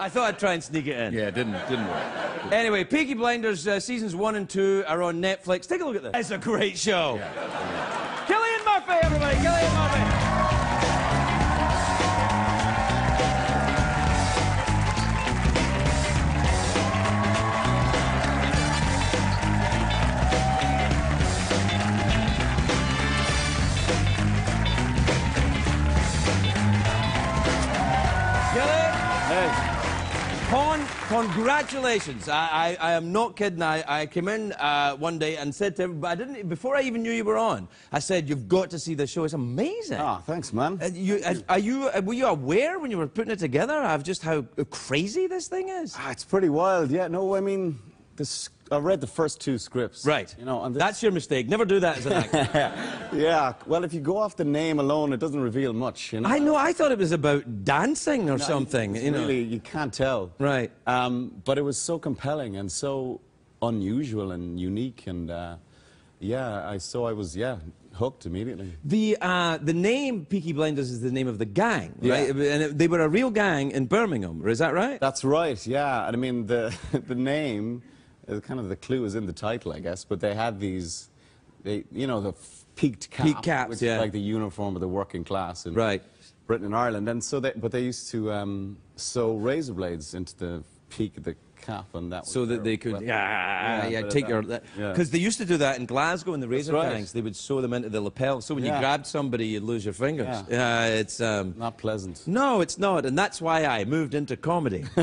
I thought I'd try and sneak it in. Yeah, it didn't didn't work. Anyway, Peaky Blinders uh, seasons one and two are on Netflix. Take a look at this. It's a great show. Cillian Con, congratulations. I, I, I am not kidding. I, I came in uh, one day and said to everybody, I didn't, before I even knew you were on, I said, you've got to see the show. It's amazing. Ah, thanks, man. Uh, you, uh, are you, were you aware when you were putting it together of just how crazy this thing is? Ah, it's pretty wild. Yeah, no, I mean, this, I read the first two scripts. Right. You know, and That's your mistake. Never do that as an actor. yeah. Well, if you go off the name alone, it doesn't reveal much. You know. I know. I thought it was about dancing or No, something. You know. Really, you can't tell. Right. Um, but it was so compelling and so unusual and unique, and uh, yeah, I so I was yeah hooked immediately. The uh, the name Peaky Blinders is the name of the gang, Yeah. right? And it, they were a real gang in Birmingham. Is that right? That's right. Yeah, and I mean the the name, kind of the clue is in the title, I guess. But they had these, they you know the peaked cap, Peaked caps, which yeah. is like the uniform of the working class in Right. Britain and Ireland, and so they but they used to um, sew razor blades into the peak of the cap, and that so that they could weapon. yeah, yeah, but take your yeah. because they used to do that in Glasgow in the razor right. gangs. They would sew them into the lapel. So when you grabbed somebody, you'd lose your fingers. Yeah, it's um, Not pleasant. no, it's not, and that's why I moved into comedy.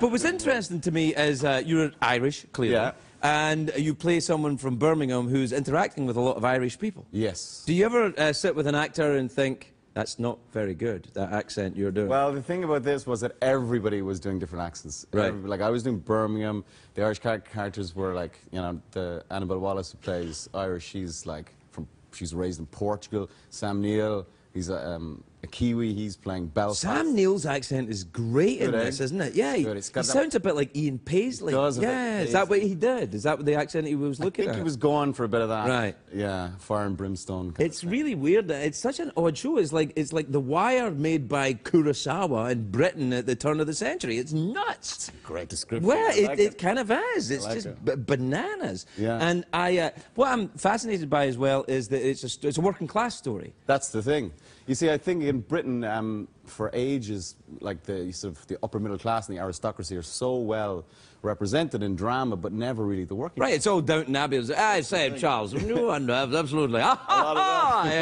but what's interesting to me is uh, you're Irish, clearly, Yeah. and you play someone from Birmingham who's interacting with a lot of Irish people. Yes. Do you ever uh, sit with an actor and think that's not very good? That accent you're doing. Well, the thing about this was that everybody was doing different accents. Right. Every- like I was doing Birmingham. The Irish char- characters were like, you know, the Annabelle Wallis who plays Irish. She's like from, she's raised in Portugal. Sam Neill, he's a, um, a Kiwi. He's playing Belfast. Sam Neill's accent is great in Good, eh? this, isn't it? Yeah, he, he sounds a bit like Ian Paisley. does a bit yeah, is that what he did? Is that what the accent he was looking at? I think at? he was going for a bit of that. Right. Yeah, fire and brimstone. It's really weird. It's such an odd show. It's like it's like The Wire made by Kurosawa in Britain at the turn of the century. It's nuts. of great description. Well, it, like it kind of is. It's like just it. b- bananas. Yeah. And I, uh, what I'm fascinated by as well is that it's a, it's a working class story. That's the thing. You see, I think in Britain, um, for ages, like the sort of the upper middle class and the aristocracy are so well represented in drama, but never really the working. Right, it's all Downton Abbey. It's, I say, Charles. No, absolutely. Ha, lot of that.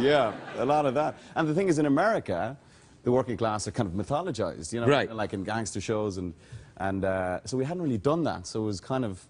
yeah. Yeah, a lot of that. And the thing is, in America, the working class are kind of mythologized, you know, Right. like in gangster shows, and and uh, so we hadn't really done that. So it was kind of, a,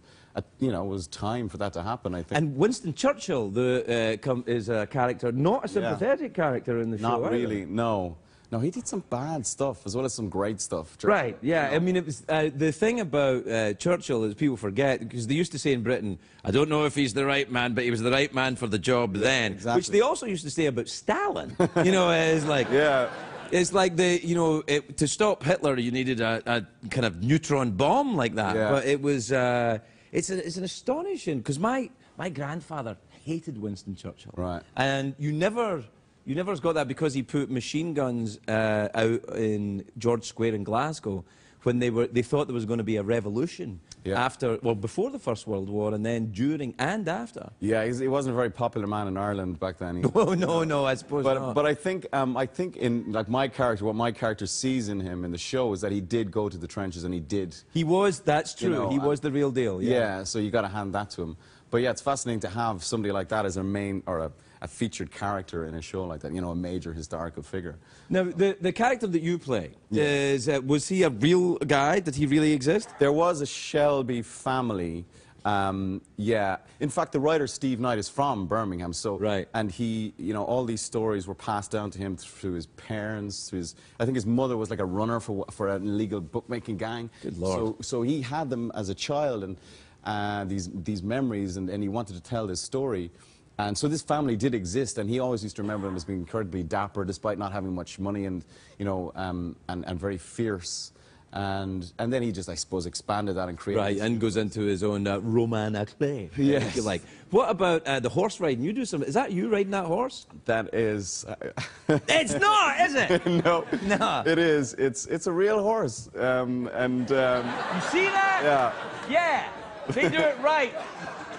you know, it was time for that to happen. I think. And Winston Churchill the, uh, is a character, not a sympathetic character in the show. Not either. really, no. No, he did some bad stuff as well as some great stuff. Churchill, Right, yeah. I mean, it was, uh, the thing about uh, Churchill is people forget, because they used to say in Britain, I don't know if he's the right man, but he was the right man for the job then. exactly. Which they also used to say about Stalin. you know, it's like... Yeah. It's like the, you know, it, to stop Hitler, you needed a, a kind of neutron bomb like that. Yeah. But it was, uh, it's, a, it's an astonishing, because my, my grandfather hated Winston Churchill. Right. And you never, you never got that because he put machine guns uh, out in George Square in Glasgow when they were, they thought there was going to be a revolution Yeah. after, well, before the First World War, and then during and after. Yeah, he's, he wasn't a very popular man in Ireland back then. He- Oh no, no, I suppose but not. but I think um, I think in like my character, what my character sees in him in the show is that he did go to the trenches and he did. he was. That's true. You know, he was the real deal. Yeah, Yeah. so you got to hand that to him. But yeah, it's fascinating to have somebody like that as a main or a, a featured character in a show like that. You know, a major historical figure. Now, the, the character that you play is uh, was he a real guy? Did he really exist? There was a Shelby family. Um, yeah. In fact, the writer Steve Knight is from Birmingham. So Right. And he, you know, all these stories were passed down to him through his parents. Through his, I think his mother was like a runner for for an illegal bookmaking gang. Good Lord. So so he had them as a child and uh, these these memories, and, and he wanted to tell this story. And so this family did exist, and he always used to remember them as being incredibly dapper, despite not having much money, and you know, um, and, and very fierce. and and then he just, I suppose, expanded that and created. Right, and goes into his own uh, roman à clef. Yes. If you like. What about uh, the horse riding? You do some. Is that you riding that horse? that is. it's not, is it? no, No. it is. It's it's a real horse, um, and um, You see that? yeah, Yeah. They do it right.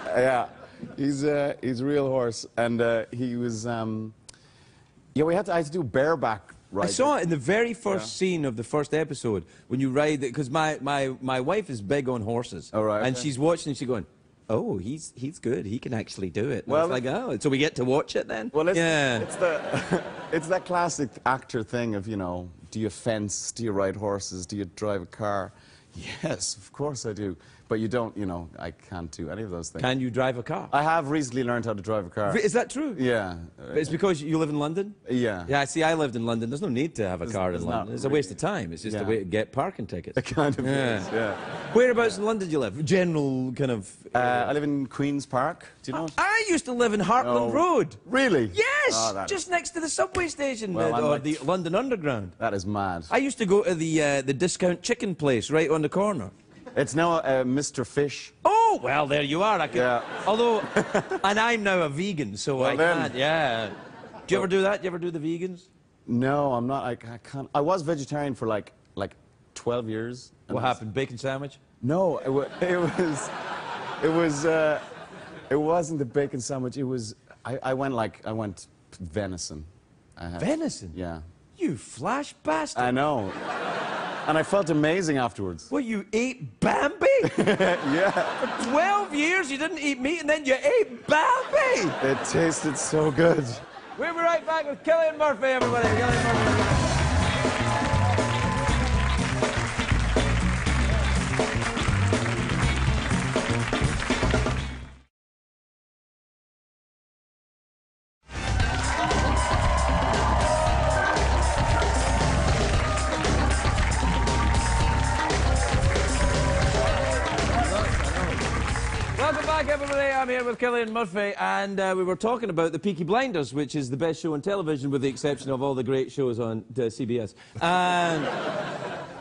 yeah, he's uh, he's a real horse, and uh, he was. Um, yeah, we had to. I had to do bareback. Riding. I saw it in the very first Yeah. scene of the first episode when you ride it because my, my, my wife is big on horses. Oh, right, And okay. she's watching and she's going, Oh, he's he's good. He can actually do it. And Well, like, oh, so we get to watch it then? Well, it's, yeah. it's the it's that classic actor thing of you know, do you fence? Do you ride horses? Do you drive a car? Yes, of course I do. But you don't, you know, I can't do any of those things. Can you drive a car? I have recently learned how to drive a car. Is that true? Yeah. But It's because you live in London? Yeah. Yeah, see, I lived in London. There's no need to have a car in London. It's a waste of time. It's just a way to get parking tickets. It kind of Yeah. is, yeah. Whereabouts in London do you live? General kind of. Uh, I live in Queen's Park. Do you know? it? I used to live in Hartland. Road. Really? Yes, Oh, just next to the subway station Well, uh, or like- the London Underground. That is mad. I used to go to the uh, the discount chicken place right on the corner. It's now uh, Mr. Fish. Oh well, there you are. I could, Yeah. Although, and I'm now a vegan, so I then. can't. Yeah. Do you ever do that? Do you ever do the vegans? No, I'm not. I, I can't. I was vegetarian for like like 12 years. What happened? Bacon sandwich? No, it, wa- it was, it was, uh, it wasn't the bacon sandwich. It was. I, I went like I went venison. I had, Venison? Yeah, You flash bastard! I know. And I felt amazing afterwards. What you ate Bambi? yeah, For 12 years you didn't eat meat and then you ate Bambi! it tasted so good. We'll be right back with Cillian Murphy, everybody. Cillian Murphy. With Cillian Murphy, and uh, we were talking about the Peaky Blinders, which is the best show on television, with the exception of all the great shows on uh, CBS. And,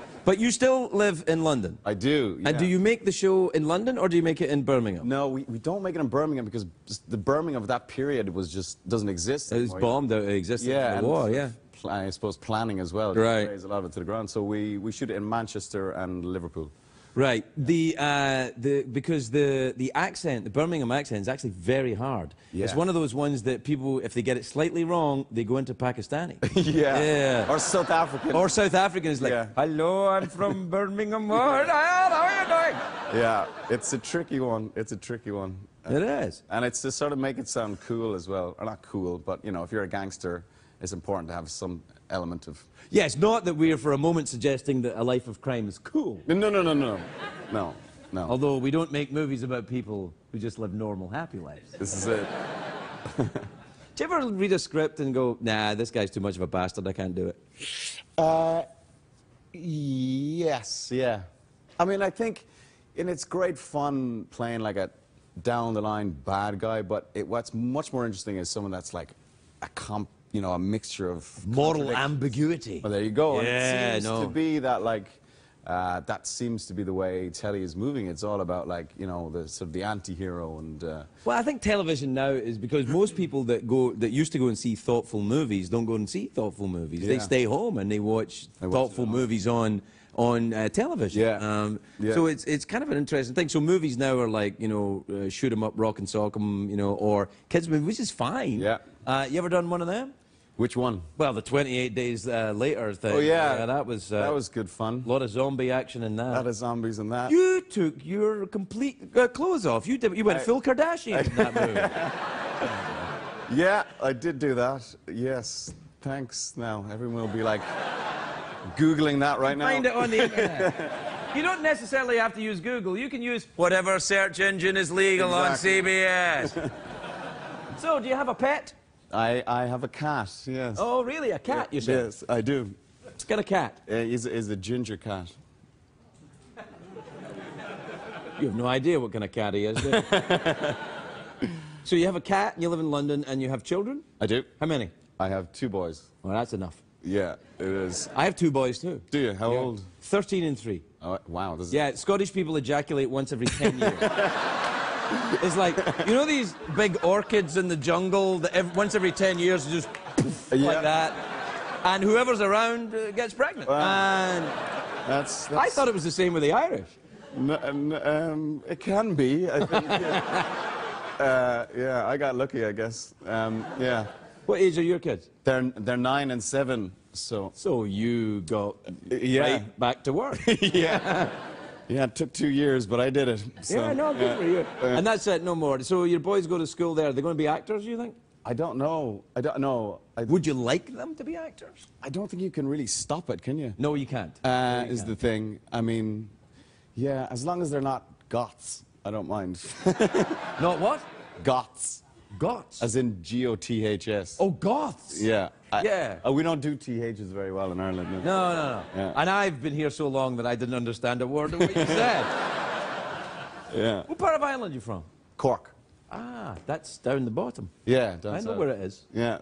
but you still live in London. I do. And do you make the show in London or do you make it in Birmingham? No, we, we don't make it in Birmingham because the Birmingham of that period was just doesn't exist. It was anymore. bombed out, it existed Yeah, in the war, yeah. I suppose planning as well. Right. Raise a lot of it to the ground. So we, we shoot it in Manchester and Liverpool. Right. The, uh, the, because the, the accent, the Birmingham accent, is actually very hard. It's one of those ones that people, if they get it slightly wrong, they go into Pakistani. yeah. Yeah. Or South African. or South African is like, Yeah. hello, I'm from Birmingham. How are you doing? Yeah, it's a tricky one. It's a tricky one. It is. And it's to sort of make it sound cool as well. Or not cool, but you know, if you're a gangster, it's important to have some element of. Yes, not that we're for a moment suggesting that a life of crime is cool. No, no, no, no, no. No, no. Although we don't make movies about people who just live normal, happy lives. This is it. Do you ever read a script and go, nah, this guy's too much of a bastard, I can't do it? Uh, yes, yeah. I mean, I think, and it's great fun playing like a down the line bad guy, but it, what's much more interesting is someone that's like a comp, you know, a mixture of Moral ambiguity. Well, there you go. And Yeah, it seems no. to be that like. Uh, that seems to be the way telly is moving. It's all about like you know the sort of the anti-hero and uh, Well, I think television now is because most people that go that used to go and see thoughtful movies don't go and see thoughtful movies. They stay home and they watch They watch thoughtful it movies on on uh, television. Yeah. Um, Yeah. So it's it's kind of an interesting thing. So movies now are like you know uh, shoot 'em up, rock and sock 'em, you know, or kids movies, which is fine. Yeah. Uh, you ever done one of them? Which one? Well, the 28 days uh, later thing. Oh yeah, that was uh, that was good fun. a lot of zombie action in that. A lot of zombies in that. You took your complete uh, clothes off. You did. You went I- full Kardashian in that movie. Yeah, I did do that. Yes, thanks. Now everyone will be like googling that right now. Find it on the internet. You don't necessarily have to use Google. You can use whatever search engine is legal Exactly. on CBS. so, do you have a pet? I, I have a cat. Yes. Oh, really? A cat, you said? Yes, I do. It's got a cat. Uh, is is a ginger cat. You have no idea what kind of cat he is, do you? so, you have a cat, and you live in London, and you have children? I do. How many? I have two boys. Well, that's enough. Yeah, it is. I have two boys, too. Do you? How Yeah. old? 13 and 3. Oh, wow. This is, Yeah, Scottish people ejaculate once every 10 years. it's like, you know these big orchids in the jungle that ev- once every 10 years just poof, Yeah. like that? And whoever's around uh, gets pregnant. And That's, that's I thought it was the same with the Irish. Um, it can be, I think. yeah. Uh, yeah, I got lucky, I guess. Um, yeah. What age are your kids? They're, they're nine and seven, so. So you got Yeah. right back to work. yeah. Yeah, it took two years, but I did it. So, yeah, no, good yeah. for you. and that's it, no more. So your boys go to school there. They're going to be actors, you think? I don't know. I don't know. I, Would you like them to be actors? I don't think you can really stop it, can you? No, you can't. Uh, No, you is can't. the thing. I mean, yeah, as long as they're not goths, I don't mind. Not what? goths, Goths. as in G O T H S. oh, goths. Yeah. I- Yeah. uh, we don't do THs very well in Ireland. no. No, no, no. Yeah. And I've been here so long that I didn't understand a word of what you said. Yeah. what part of Ireland are you from? Cork. Ah, that's down the bottom. Yeah. Down I know where it is. Yeah.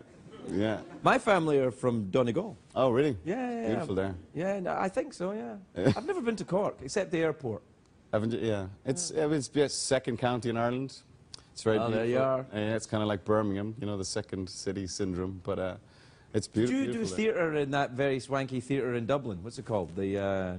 Yeah. My family are from Donegal. Oh, really? Yeah, yeah, yeah. Beautiful there. Yeah, no, I think so, yeah. I've never been to Cork, except the airport. Haven't you? Yeah. It's it was the second county in Ireland. It's very Oh, beautiful. there you are. Yeah, it's kind of like Birmingham, you know, the second city syndrome. But uh, it's Did beautiful. you do theatre in that very swanky theatre in Dublin? What's it called? The, uh,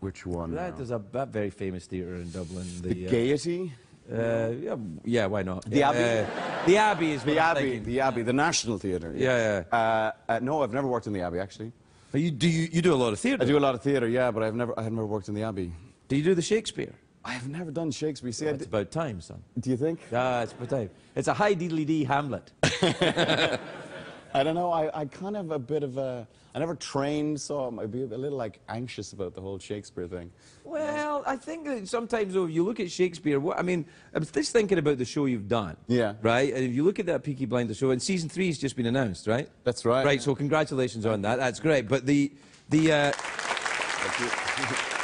Which one? that, now? there's a that very famous theatre in Dublin. the The, uh, Gaiety. Uh, yeah, yeah, why not? The Abbey? Uh, the Abbey is what The I'm Abbey. thinking. The Abbey. The National Theatre. Yeah, Uh, uh, no, I've never worked in the Abbey actually. But you do you, you do a lot of theatre. I do a lot of theatre, yeah, but I've never I have never worked in the Abbey. Do you do the Shakespeare? I have never done Shakespeare. See, I It's d- about time, son. do you think? Ah, it's about time. It's a high diddly dee Hamlet. I don't know. I, I kind of a bit of a. I never trained, so I might be a little like anxious about the whole Shakespeare thing. Well, I think that sometimes though, if you look at Shakespeare, what I mean, I was just thinking about the show you've done. Yeah. Right, and if you look at that Peaky Blinders show, and season three has just been announced, right? That's right. Right. So congratulations on that. That's great. But the the. Uh, I know. I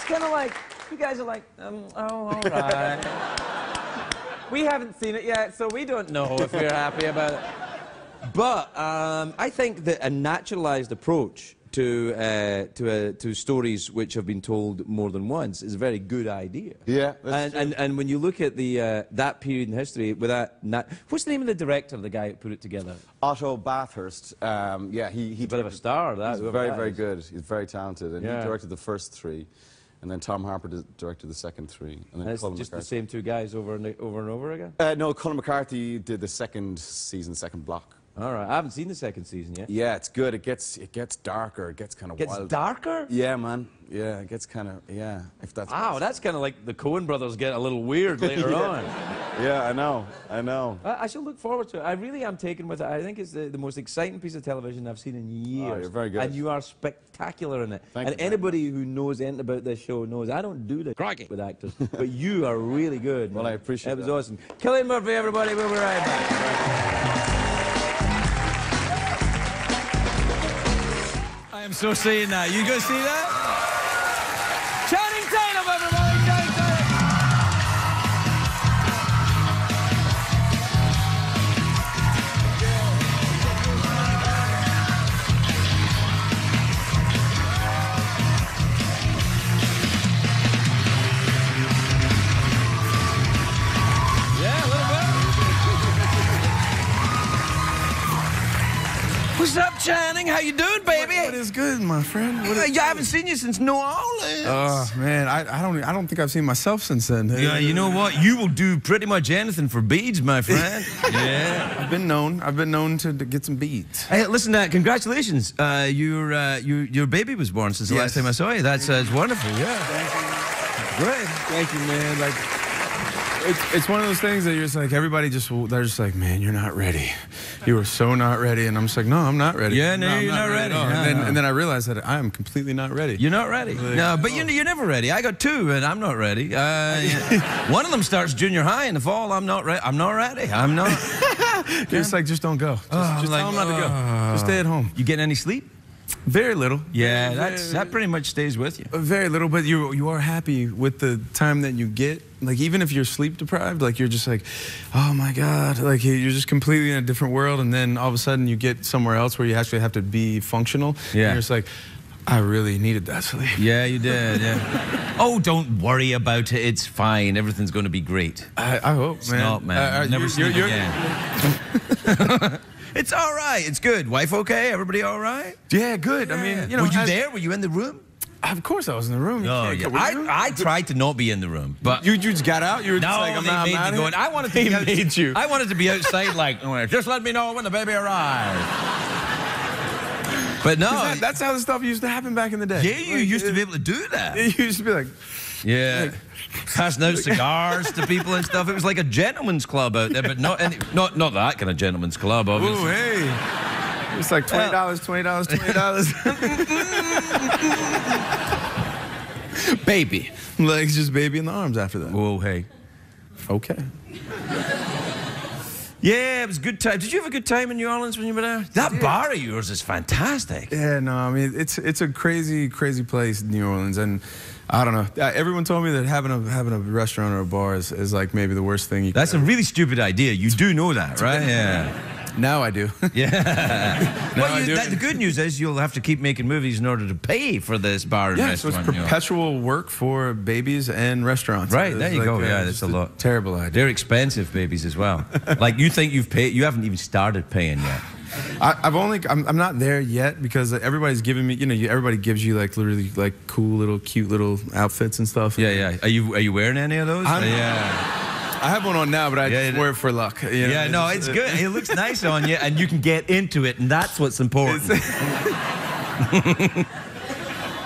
was kind of like, you guys are like, um, oh, all right. we haven't seen it yet, so we don't know if we're happy about it. But um, I think that a naturalized approach to uh, to uh, to stories which have been told more than once is a very good idea. Yeah, that's and, true. and and when you look at the uh, that period in history with that, nat- what's the name of the director, the guy who put it together? Otto Bathurst. Um, yeah, he he A bit of a star. That He's very that very is. good. He's very talented, and Yeah. he directed the first three, and then Tom Harper did, directed the second three, and then And it's Colin just the same two guys over and over and over again. Uh, no, Colin McCarthy did the second season, second block. All right, I haven't seen the second season yet. Yeah, it's good. It gets it gets darker. It gets kind of Gets wild. darker. Yeah, man. Yeah, it gets kind of yeah. If that's Wow, that's kind of like the Coen brothers get a little weird later on. yeah, I know, I know. I, I shall look forward to it. I really am taken with it. I think it's the, the most exciting piece of television I've seen in oh, years. Oh, you're very good. And you are spectacular in it. Thank and you very anybody who knows anything about this show knows I don't do this with actors, but you are really good. Well, man. I appreciate It was awesome. Cillian Murphy, everybody. We'll be right back. I am so seeing that. You guys see that? Channing Tatum, everybody! Channing Tatum! Yeah, a little bit. What's up, Channing? How you doing, baby? What is good, my friend? What is- I haven't seen you since New Orleans. Oh man, I, I don't I don't think I've seen myself since then. yeah, you know what? You will do pretty much anything for beads, my friend. yeah. I've been known. I've been known to, to get some beads. Hey, listen, uh, congratulations. Uh, your, uh, your your baby was born since the last time I saw you. That's uh, it's wonderful. Yeah. Great. Thank you, man. Like, it's, it's one of those things that you're just like everybody just they're just like, man, you're not ready. You are so not ready, and I'm just like, no, I'm not ready. Yeah, no, I'm you're not ready. at all." No, and, then, and then I realized that I am completely not ready. You're not ready. No, but you, you're never ready. I got two, and I'm not ready. Uh, one of them starts junior high in the fall. I'm not ready. I'm not ready. I'm not. You're just like, just don't go. Just, Oh, just like, tell them not to go. Just stay at home. You getting any sleep? Very little. Yeah, that's that pretty much stays with you. Very little, but you you are happy with the time that you get. Like even if you're sleep deprived, like you're just like, oh my god, like you're just completely in a different world, and then all of a sudden you get somewhere else where you actually have to be functional. Yeah. And you're just like, I really needed that sleep. Yeah, you did. Yeah. oh, don't worry about it. It's fine. Everything's going to be great. I, I hope, It's man. not, man. Uh, uh, Never you're- sleep you're- again. it's all right. It's good. Wife okay? Everybody all right? Yeah, good. I mean, you know, were you there? Were you in the room? Of course, I was in the room. You Oh, yeah. I, I tried to not be in the room, but you, you just got out. You were no, just like, I'm not, made I'm out? I wanted to They be out- you. I wanted to be outside, like, "Oh, just let me know when the baby arrives. But no, That- that's how the stuff used to happen back in the day. yeah, you Like, used to be able to do that. You used to be like, Yeah. Passing out cigars to people and stuff. It was like a gentleman's club out there, but not any, not not that kind of gentleman's club, obviously. ooh, hey. It's like twenty dollars, twenty dollars, twenty dollars. baby, like it's just baby in the arms after that. Whoa, hey. Okay. Yeah, it was a good time. Did you have a good time in New Orleans when you were there? That bar of yours is fantastic. Yeah, no, I mean it's it's a crazy, crazy place, in New Orleans, and I don't know. Uh, Everyone told me that having a having a restaurant or a bar is, is like maybe the worst thing you. Can That's a really stupid idea. You do know that, right? Yeah. now I do. Yeah. Well, you, do. that, the good news is you'll have to keep making movies in order to pay for this bar and yeah, so it's restaurant. you know. perpetual work for babies and restaurants. Right, It's there you like, go. uh, Yeah, that's a lot. Terrible idea. They're expensive babies as well. like you think you've paid, you haven't even started paying yet. I, I've only I'm, I'm not there yet because everybody's giving me you know you, everybody gives you like literally like cool little cute little outfits and stuff. Yeah, yeah. Are you are you wearing any of those? I'm- yeah. I have one on now, but I Yeah, just wear it for luck. you know? Yeah, no, it's good. It looks nice on you, and you can get into it, and that's what's important.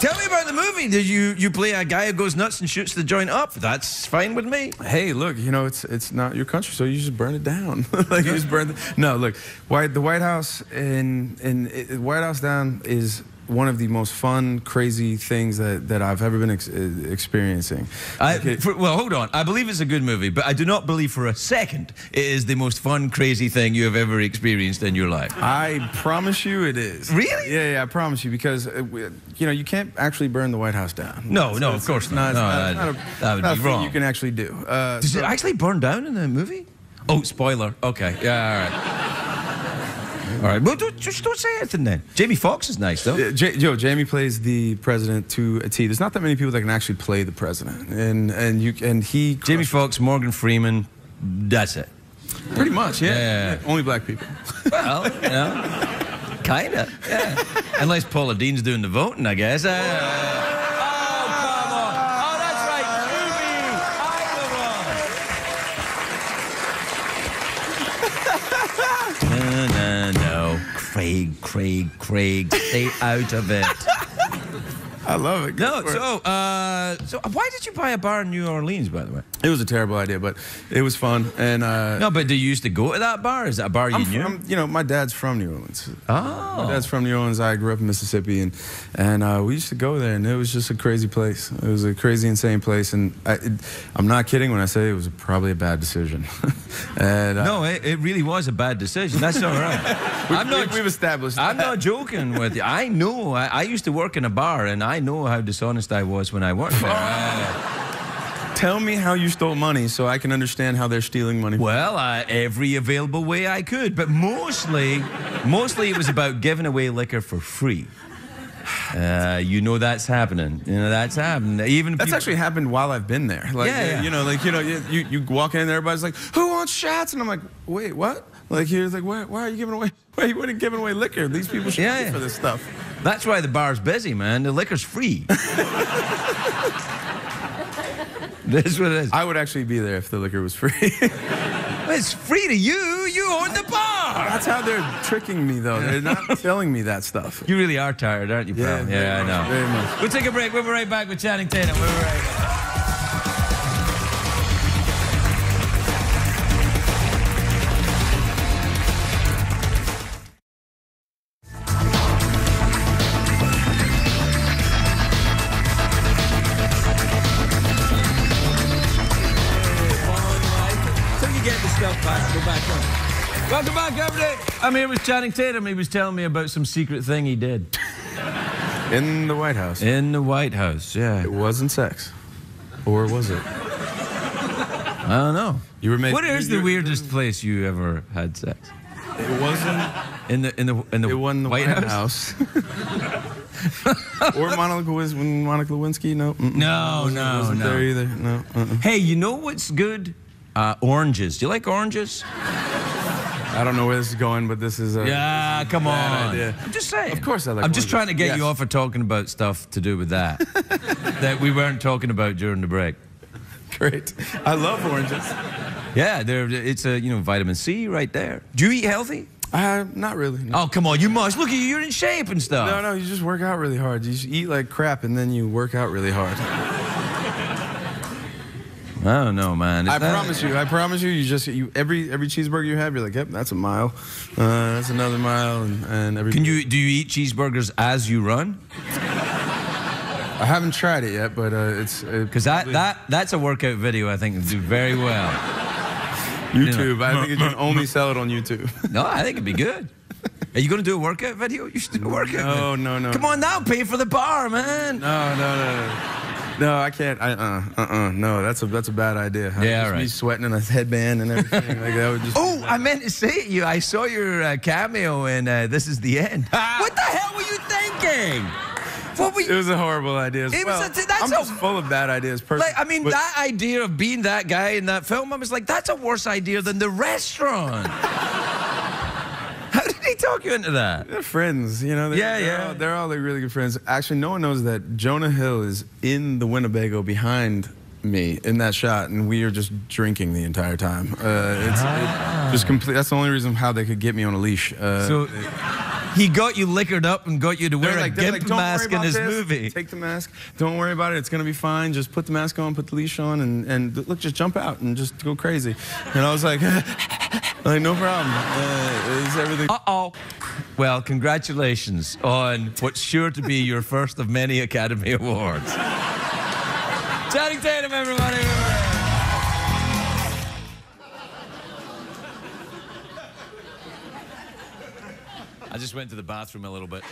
Tell me about the movie. Did you you play a guy who goes nuts and shoots the joint up? That's fine with me. Hey, look, you know it's it's not your country, so you just burn it down. like you just burn. The, no, look, White the White House in in it, White House down is one of the most fun, crazy things that, that I've ever been ex- experiencing. I, it- for, well, hold on. I believe it's a good movie, but I do not believe for a second it is the most fun, crazy thing you have ever experienced in your life. I promise you it is. Really? Yeah, yeah, I promise you because uh, we- you know you can't actually burn the White House down. No, no, of course it's not. No, that- not a, that would not be wrong. You can actually do. Uh, Does so- it actually burn down in the movie? Oh, spoiler. Okay. Yeah, all right. All right. Well, don't, just don't say anything then. Jamie Foxx is nice, though. Uh, J- Joe, Jamie plays the president to a T. There's not that many people that can actually play the president, and and you and he Jamie Foxx, Morgan Freeman, that's it. pretty much, yeah, Yeah. Yeah, only black people. Well, you know, kind of, yeah. Unless Paula Deen's doing the voting, I guess. Uh, oh, come on. Oh, that's right. Movie. I'm the wrong. no, no, no. Craig, Craig, Craig, stay out of it. I love it. Go No, so, uh, so why did you buy a bar in New Orleans, by the way? it was a terrible idea, but it was fun, and uh, No, but do you used to go to that bar? Is that a bar you I'm knew? from, you know, my dad's from New Orleans. oh. My dad's from New Orleans. I grew up in Mississippi, and and uh, we used to go there, and it was just a crazy place. It was a crazy, insane place, and I, I'm not kidding when I say it was probably a bad decision. and uh, No, it, it really was a bad decision. That's all right. we, I'm not. we, have established. I'm not joking with you. I know. I, I used to work in a bar, and I know how dishonest I was when I worked there. Tell me how you stole money, so I can understand how they're stealing money. well, uh, every available way I could, but mostly, mostly it was about giving away liquor for free. Uh, you know that's happening. You know that's happening. Even That's people- actually happened while I've been there. Like, Yeah, yeah. you know, like you know, you, you, walk in and everybody's like, "Who wants shots?" And I'm like, "Wait, what?" Like he was like, "Why, why are you giving away? Why are you giving away liquor? These people should Yeah, pay yeah. for this stuff." That's why the bar's busy, man. The liquor's free. this is what it is. I would actually be there if the liquor was free. It's free to you. You own the bar. That's how they're tricking me, though. They're not telling me that stuff. You really are tired, aren't you, pal? very Yeah, I know. Very much. We'll take a break. We'll be right back with Channing Tatum. We'll be right back. Everybody. I'm here with Channing Tatum. He was telling me about some secret thing he did In the White House. in the White House. Yeah. It wasn't sex. Or was it? I don't know. You were making. What is the weirdest place you ever had sex? It wasn't. In the in the in the It wasn't the White, White, House. House. or Monica Lewinsky. Monica Lewinsky. No. Mm-mm. No, Wasn't- no, wasn't no. there either. No. Uh-uh. Hey, you know what's good? Uh, oranges. Do you like oranges? I don't know where this is going, but this is. a Yeah, come bad on. idea. I'm just saying. Of course I like I'm just trying to get Yes. you off of talking about stuff to do with that that we weren't talking about during the break. Great. I love oranges. Yeah, they're, it's a you know vitamin C right there. Do you eat healthy? Uh, not really. No. Oh come on, you must. Look at you, you're in shape and stuff. no, no, you just work out really hard. You just eat like crap and then you work out really hard. I don't know, man. I It's not- promise you, I promise you, you just you every every cheeseburger you have, you're like, yep, that's a mile, uh, that's another mile, and, and every. Can you do you eat cheeseburgers as you run? I haven't tried it yet, but uh, it's because Because that, that that's a workout video I think would do very well. YouTube. I think you can only sell it on YouTube. No, I think it'd be good. Are you going to do a workout video? You should do a workout. No, video. no, no. Come on now, pay for the bar, man. No, no, no, no. No, I can't. I, uh, uh, uh, no. That's a that's a bad idea. I Yeah, just right. Me sweating in a headband and everything like that would just. Oh, I meant to say to you, I saw your uh, cameo in uh, This Is the End. what the hell were you thinking? What were It was a horrible idea. It was a- that's I'm a- just full of bad ideas. Personally. Like, I mean, But- that idea of being that guy in that film, I was like, that's a worse idea than the restaurant. How did he talk you into that? They're friends, you know. They're, Yeah, they're yeah. All, they're all like really good friends. Actually, no one knows that Jonah Hill is in the Winnebago behind me in that shot, and we are just drinking the entire time. Uh, it's it, just complete. That's the only reason how they could get me on a leash. Uh, So he got you liquored up and got you to wear they're a gimp like, mask in his this. movie. Take the mask. Don't worry about it. It's gonna be fine. Just put the mask on, put the leash on, and, and look, just jump out and just go crazy. And I was like, like no problem. Uh, it's everything. Uh oh. Well, congratulations on what's sure to be your first of many Academy Awards. Channing Tatum, everybody. I just went to the bathroom a little bit.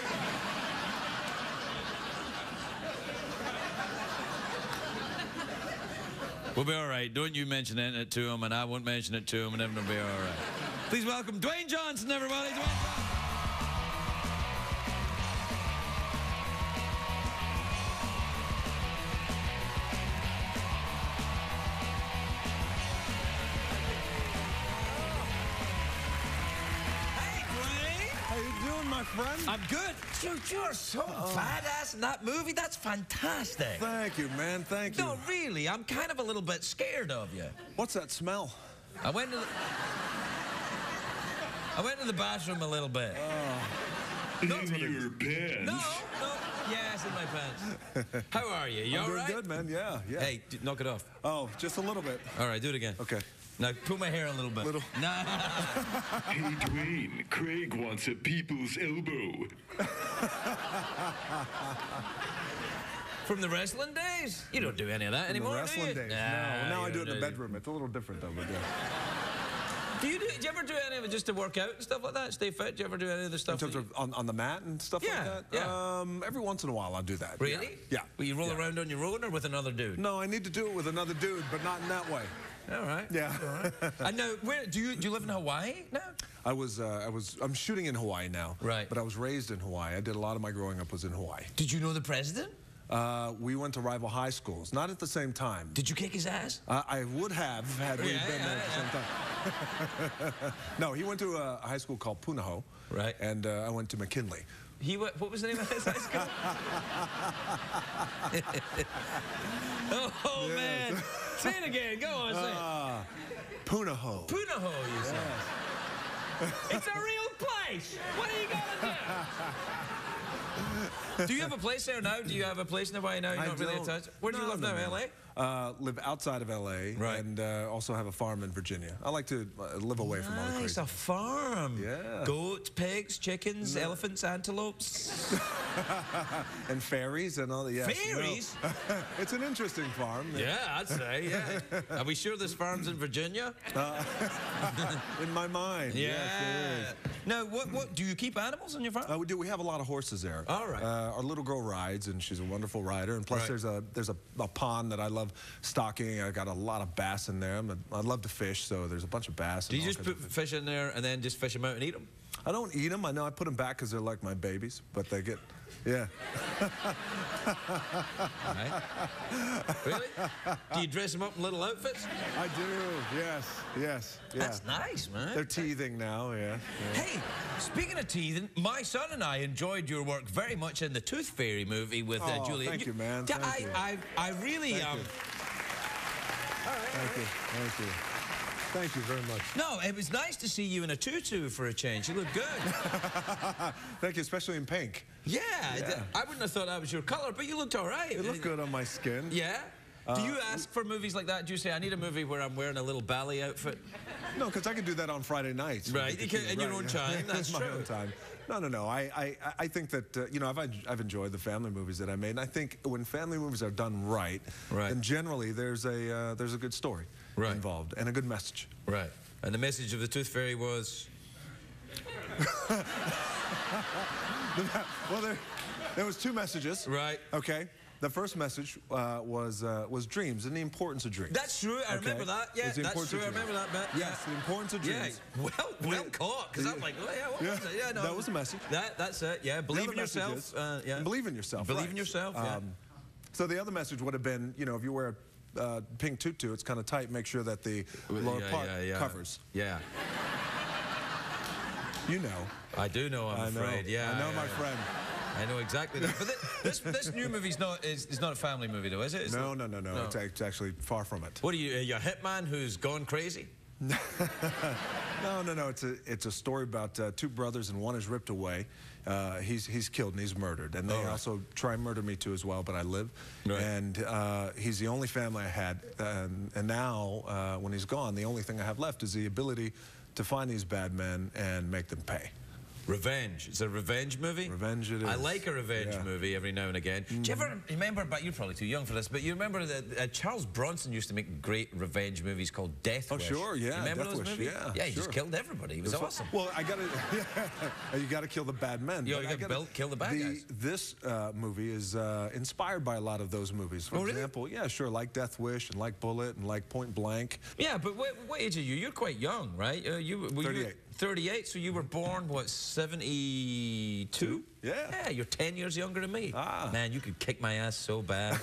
We'll be all right. Don't you mention it to him, and I won't mention it to him, and everything will be all right. Please welcome Dwayne Johnson, everybody. Dwayne Johnson. Doing, my friend? I'm good. Dude, you're so oh. badass in that movie. That's fantastic. Thank you, man. Thank you. No, really, I'm kind of a little bit scared of you. What's that smell? I went to the, I went to the bathroom a little bit. Oh. Not In your pants. No, no, yeah, it's in my pants. How are you? You I'm all doing right? good, man. Yeah, yeah. Hey, d- knock it off. Oh, just a little bit. All right, do it again. Okay. Now pull my hair a little bit. Little. Nah. Hey, Dwayne, Craig wants a people's elbow. From the wrestling days? You don't do any of that In the anymore, do wrestling you? days. Nah, no, now I do it in the bedroom. It's a little different, though. But yeah. Do you, do, do you ever do any of it just to work out and stuff like that? Stay fit? Do you ever do any of the In stuff? terms of on, on the mat and stuff Yeah, like that. yeah. Um, every once in a while, I'll do that. you, really? Yeah. Will you roll yeah. around on your own or with another dude? No, I need to do it with another dude, but not in that way. All right. Yeah. I know. Where do you do you live in Hawaii now? I was, uh, I was, I'm shooting in Hawaii now. Right. But I was raised in Hawaii. I did a lot of my growing up was in Hawaii. Did you know the president? Uh, we went to rival high schools, not at the same time. Did you kick his ass? Uh, I would have had we Yeah, been yeah, there at the same time. no, he went to a high school called Punahou. Right. And uh, I went to McKinley. He went, what was the name of his high school? oh man! Say it again. Go on. Say it. Ah, Punahou. Punahou, you said. It's a real place. What are you gonna do? do you have a place there now? Do you have a place in Hawaii now? You're I not really don't. attached. Where do you live no, now? no. LA. Uh, live outside of LA Right. and uh, also have a farm in Virginia. I like to uh, live away from all the Nice, crazy. a farm. Yeah. Goats, pigs, chickens, elephants, antelopes. and fairies and all the yes, no. Fairies? it's an interesting farm. Yeah, I'd say. Yeah. Are we sure this farm's in Virginia? In my mind. Yes, it is. Now, what, what do you keep animals on your farm? Uh, we do. We have a lot of horses there. All right. Uh, our little girl rides, and she's a wonderful rider. And plus, Right. there's a there's a, a pond that I love stocking. I got a lot of bass in there. I love to fish, so there's a bunch of bass. do you just put fish in there and then just fish them out and eat them? I don't eat them. I know I put them back because they're like my babies, but they get Yeah. Right? really? Do you dress them up in little outfits? I do. Yes. Yes. Yeah. That's nice, man. They're teething now. Yeah. yeah. Hey, speaking of teething, my son and I enjoyed your work very much in the Tooth Fairy movie with uh, Oh, Julia. thank you, man. Thank I, you. I, I really Thank um. you. Thank you. Thank you. Thank you very much. No, it was nice to see you in a tutu for a change. You look good. Thank you, especially in pink. yeah, Yeah. I wouldn't have thought that was your color, but you looked all right. It looked good on my skin. Yeah. Do you ask for movies like that? Do you say, I need a movie where I'm wearing a little ballet outfit? No, because I can do that on Friday nights. Right, you can- in your own time, that's my true. own time. No, no, no. I, I, I think that uh, you know I've I've enjoyed the family movies that I made, and I think when family movies are done right, Right. then generally there's a uh, there's a good story Right. involved and a good message. Right. And the message of the Tooth Fairy was. well, there there was two messages. Right. Okay. The first message uh, was uh, was dreams and the importance of dreams. That's true. I Okay? remember that. Yeah, that's true. I remember that bit. Yes, the importance of Yeah. dreams. Well, well caught. Because I'm like, oh, yeah, what was Yeah, it? Yeah, no. that was the message. That, that's it. Yeah, believe in yourself. is- Uh, yeah. Believe in yourself. Believe right. in yourself. Yeah. Um, so the other message would have been, you know, if you wear a uh, pink tutu, it's kind of tight. Make sure that the lower yeah, part yeah, yeah. covers. Yeah. You know. I do know. I'm I know. afraid. Yeah. I know, my friend. I know exactly that. But this this new movie's not is, is not a family movie though, is it? It's No, not- no, no, no. It's, it's actually far from it. What are you? Are you a hitman who's gone crazy? No, no, no. It's a it's a story about uh, two brothers and one is ripped away. Uh, he's he's killed and he's murdered, and they Oh, right. also try and murder me too as well. But I live, Right. and uh, he's the only family I had. And, and now, uh, when he's gone, the only thing I have left is the ability to find these bad men and make them pay. Revenge. It's a revenge movie. Revenge it I like a revenge Yeah. Movie every now and again. Do you ever remember? But you're probably too young for this. But you remember that uh, Charles Bronson used to make great revenge movies called Death Oh, Wish. sure, yeah, You remember Death those Wish, movies? yeah, Yeah, he just killed everybody. He was That's awesome. Well, I got to. you got to kill the bad men. Yeah, but you gotta gotta- build- kill the bad guys. This uh, movie is uh, inspired by a lot of those movies. For Oh, really? example, yeah, sure, like Death Wish and like Bullet and like Point Blank. Yeah, but what, what age are you? You're quite young, right? Uh, you were you- 38. 38. So you were born what 72? Yeah. Yeah, you're 10 years younger than me. Ah. Man, you could kick my ass so bad.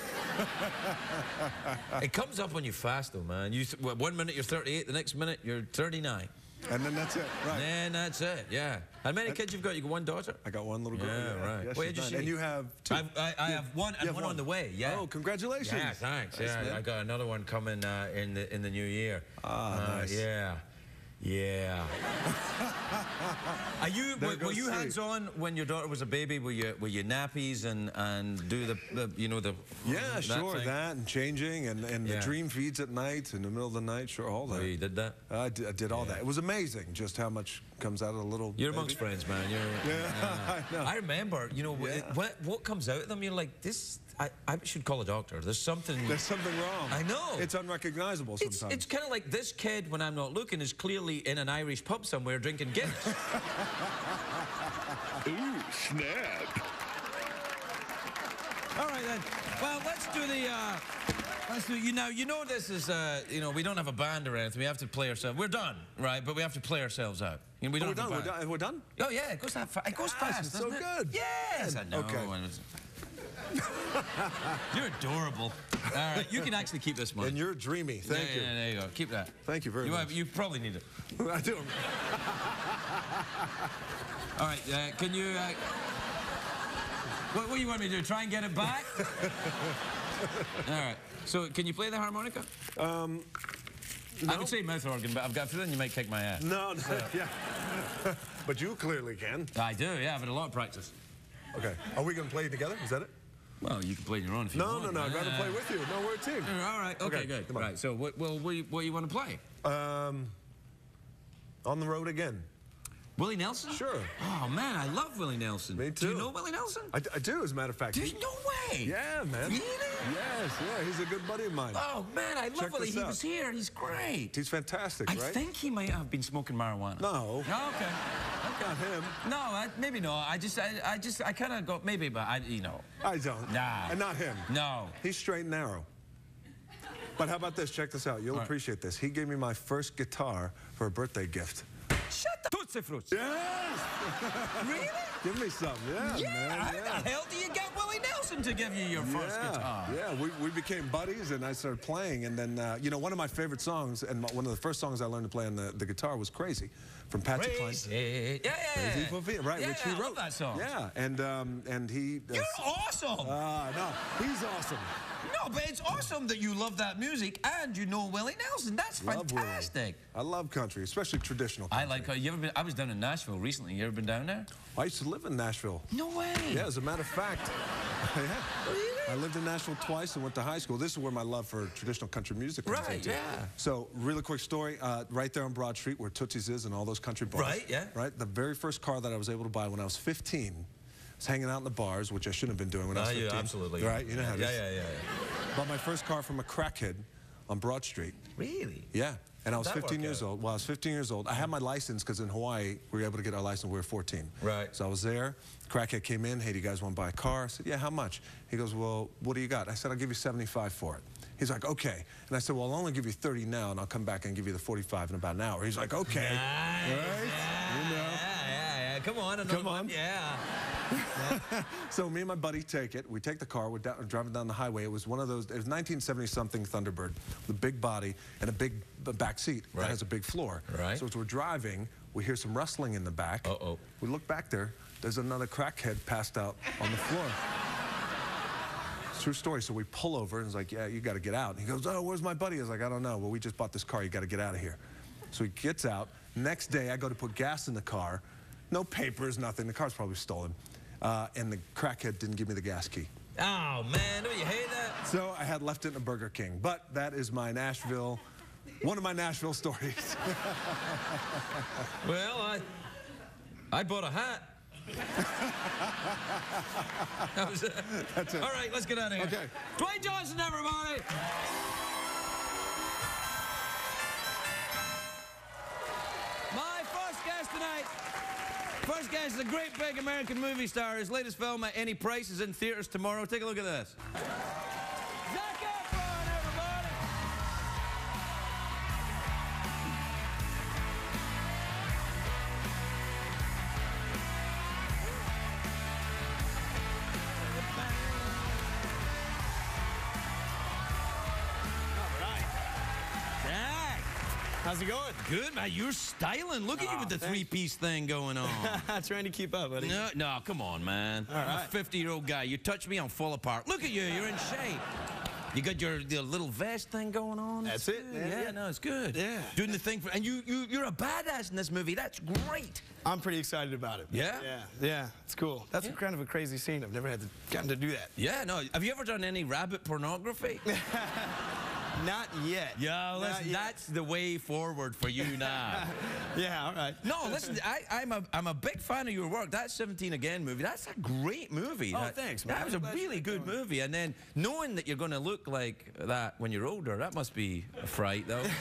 it comes up on you fast though, man. You well, one minute you're 38, the next minute you're 39. And then that's it, right? Then that's it. Yeah. How many kids you've got? You got one daughter. I got one little girl. Yeah, right. Yes, Where did you see? And you have two. I've, I, I have one and have one, on the way. Yeah. Oh, congratulations. Yeah, thanks. Nice, yeah, man. I got another one coming uh, in the in the new year. Ah, Uh, nice. Yeah. Yeah. Are you There were, were you hands on when your daughter was a baby? Were you were you nappies and and do the, the you know the Yeah, that sure, thing? that and changing and, and Yeah. the dream feeds at night in the middle of the night, sure, all that. Oh, you did that. I did, I did all that. It was amazing just how much comes out of a little. You're baby. amongst friends, man. You're, Yeah, I know. I remember, you know, Yeah. what what comes out of them. You're like, this. I, I should call a doctor. There's something. There's something wrong. I know. It's unrecognizable It's, sometimes. it's kind of like this kid, when I'm not looking, is clearly in an Irish pub somewhere drinking Guinness. Ooh, snap. All right then. Well, let's do the. Uh, let's do. You know, you know this is. Uh, you know, we don't have a band or anything. We have to play ourselves. We're done, right? But we have to play ourselves out. You know, we Oh, don't we're have done. a We're band. done. We're done. Oh yeah, it goes that fast. It goes Gosh, fast. it's so it? good. Yes, I know. Okay. You're adorable. All right, you can actually keep this one. And you're dreamy. Thank yeah, you. Yeah, there you go. Keep that. Thank you very you much. Have, you probably need it. I do. All right, uh, can you? Uh, what, what do you want me to do? Try and get it back? All right. So, can you play the harmonica? Um. I would say mouth organ, but I've got a feeling you might kick my ass. No, no, yeah. but you clearly can. I do, yeah. I've had a lot of practice. Okay. Are we going to play together? Is that it? Well, you can play on your own if you No, want. no, no. I'd rather play with you. No, we're a team. All right. Okay, Okay, good. on. Right. So, what? Well, what, do you- what you want to play? Um, on the road again. Willie Nelson? Sure. Oh man, I love Willie Nelson. Me too. Do you know Willie Nelson? I, I do, as a matter of fact. You? No way. Yeah, man. Really? Yes, yeah. He's a good buddy of mine. Oh man, I love Check Willie. He out. was here. He's great. He's fantastic, I right? think he might have been smoking marijuana. No. Oh, okay. Not him. No, I, maybe not. I just, I, I just, I kind of got maybe, but I, you know, I don't. Nah. And not him. no. He's straight and narrow. But how about this? Check this out. You'll All right. appreciate this. He gave me my first guitar for a birthday gift. Shut the Tootsie Fruits. Yes! Really? Give me some. Yeah, man. How the hell do you get Willie Nelson to give you your first yeah, guitar? Yeah, we, we became buddies, and I started playing. And then, uh, you know, one of my favorite songs, and one of the first songs I learned to play on the, the guitar was "Crazy" from Patsy Cline. Crazy. Yeah, yeah. Crazy for Fear, right? Yeah, which he I wrote. love that song. Yeah, and um, and he. uh, You're awesome. Ah, no, he's awesome. no, but it's awesome that you love that music and you know Willie Nelson. That's Love Willie. fantastic. I love country, especially traditional. I like how you ever been. I was down in Nashville recently. You ever been down there? I used to live in Nashville. No way. Yeah, as a matter of fact, yeah. I lived in Nashville twice and went to high school. This is where my love for traditional country music comes Right, into. yeah. So, really quick story. Uh, right there on Broad Street, where Tootsie's is and all those country bars. Right, yeah. Right. The very first car that I was able to buy when I was 15 was hanging out in the bars, which I shouldn't have been doing when I was 15. Absolutely, Right. You know how it yeah, is. yeah, yeah, yeah. Bought my first car from a crackhead on Broad Street. Really? Yeah. And I was 15 years out? old. Well, I was 15 years old. I had my license because in Hawaii, we were able to get our license when we were 14. Right. So I was there. Crackhead came in. Hey, do you guys want to buy a car? I said, yeah, how much? He goes, well, what do you got? I said, I'll give you 75 for it. He's like, okay. And I said, well, I'll only give you 30 now, and I'll come back and give you the 45 in about an hour. He's like, okay. Nice. Right? Yeah, You know. yeah, yeah, yeah. Come on, another Come one. on. Yeah. So me and my buddy take it. We take the car. We're down, driving down the highway. It was one of those. It was 1970 something Thunderbird, the big body and a big back seat Right. that has a big floor. Right. So as we're driving, we hear some rustling in the back. Uh-oh. We look back there. There's another crackhead passed out on the floor. It's True story. So we pull over and he's like, "Yeah, you got to get out." And he goes, "Oh, where's my buddy?" I was like, "I don't know. Well, we just bought this car. You got to get out of here." So he gets out. Next day, I go to put gas in the car. No papers, nothing. The car's probably stolen. Uh, and the crackhead didn't give me the gas key. Oh man, don't you hate that? So I had left it in a Burger King. But that is my Nashville, one of my Nashville stories. Well, I I bought a hat. That was it. That's it. All right, let's get out of here. Okay. Dwayne Johnson, everybody. My first guest tonight. First guest is a great big American movie star. His latest film, At Any Price, is in theaters tomorrow. Take a look at this. How's it going? Good, man. You're styling. Look at you with the three-piece thing going on. Trying to keep up, buddy. No, no, come on, man. I'm a 50-year-old guy. You touch me, I'll fall apart. Look at you. You're in shape. You got your the little vest thing going on. That's It's it, man. Yeah, Yeah. no, it's good. Yeah. Doing the thing for, and you you you're a badass in this movie. That's great. I'm pretty excited about it. Yeah? Yeah. Yeah. It's cool. That's Yeah. kind of a crazy scene. I've never had to, gotten to do that. Yeah, no. Have you ever done any rabbit pornography? Not yet. yeah, listen, yet. that's the way forward for you now. Yeah. All right. No, listen, I, I'm a I'm a big fan of your work. That 17 Again movie, that's a great movie. Oh, That- thanks, man. That was a I'm glad you really good one. movie. And then knowing that you're going to look like that when you're older, that must be a fright, though.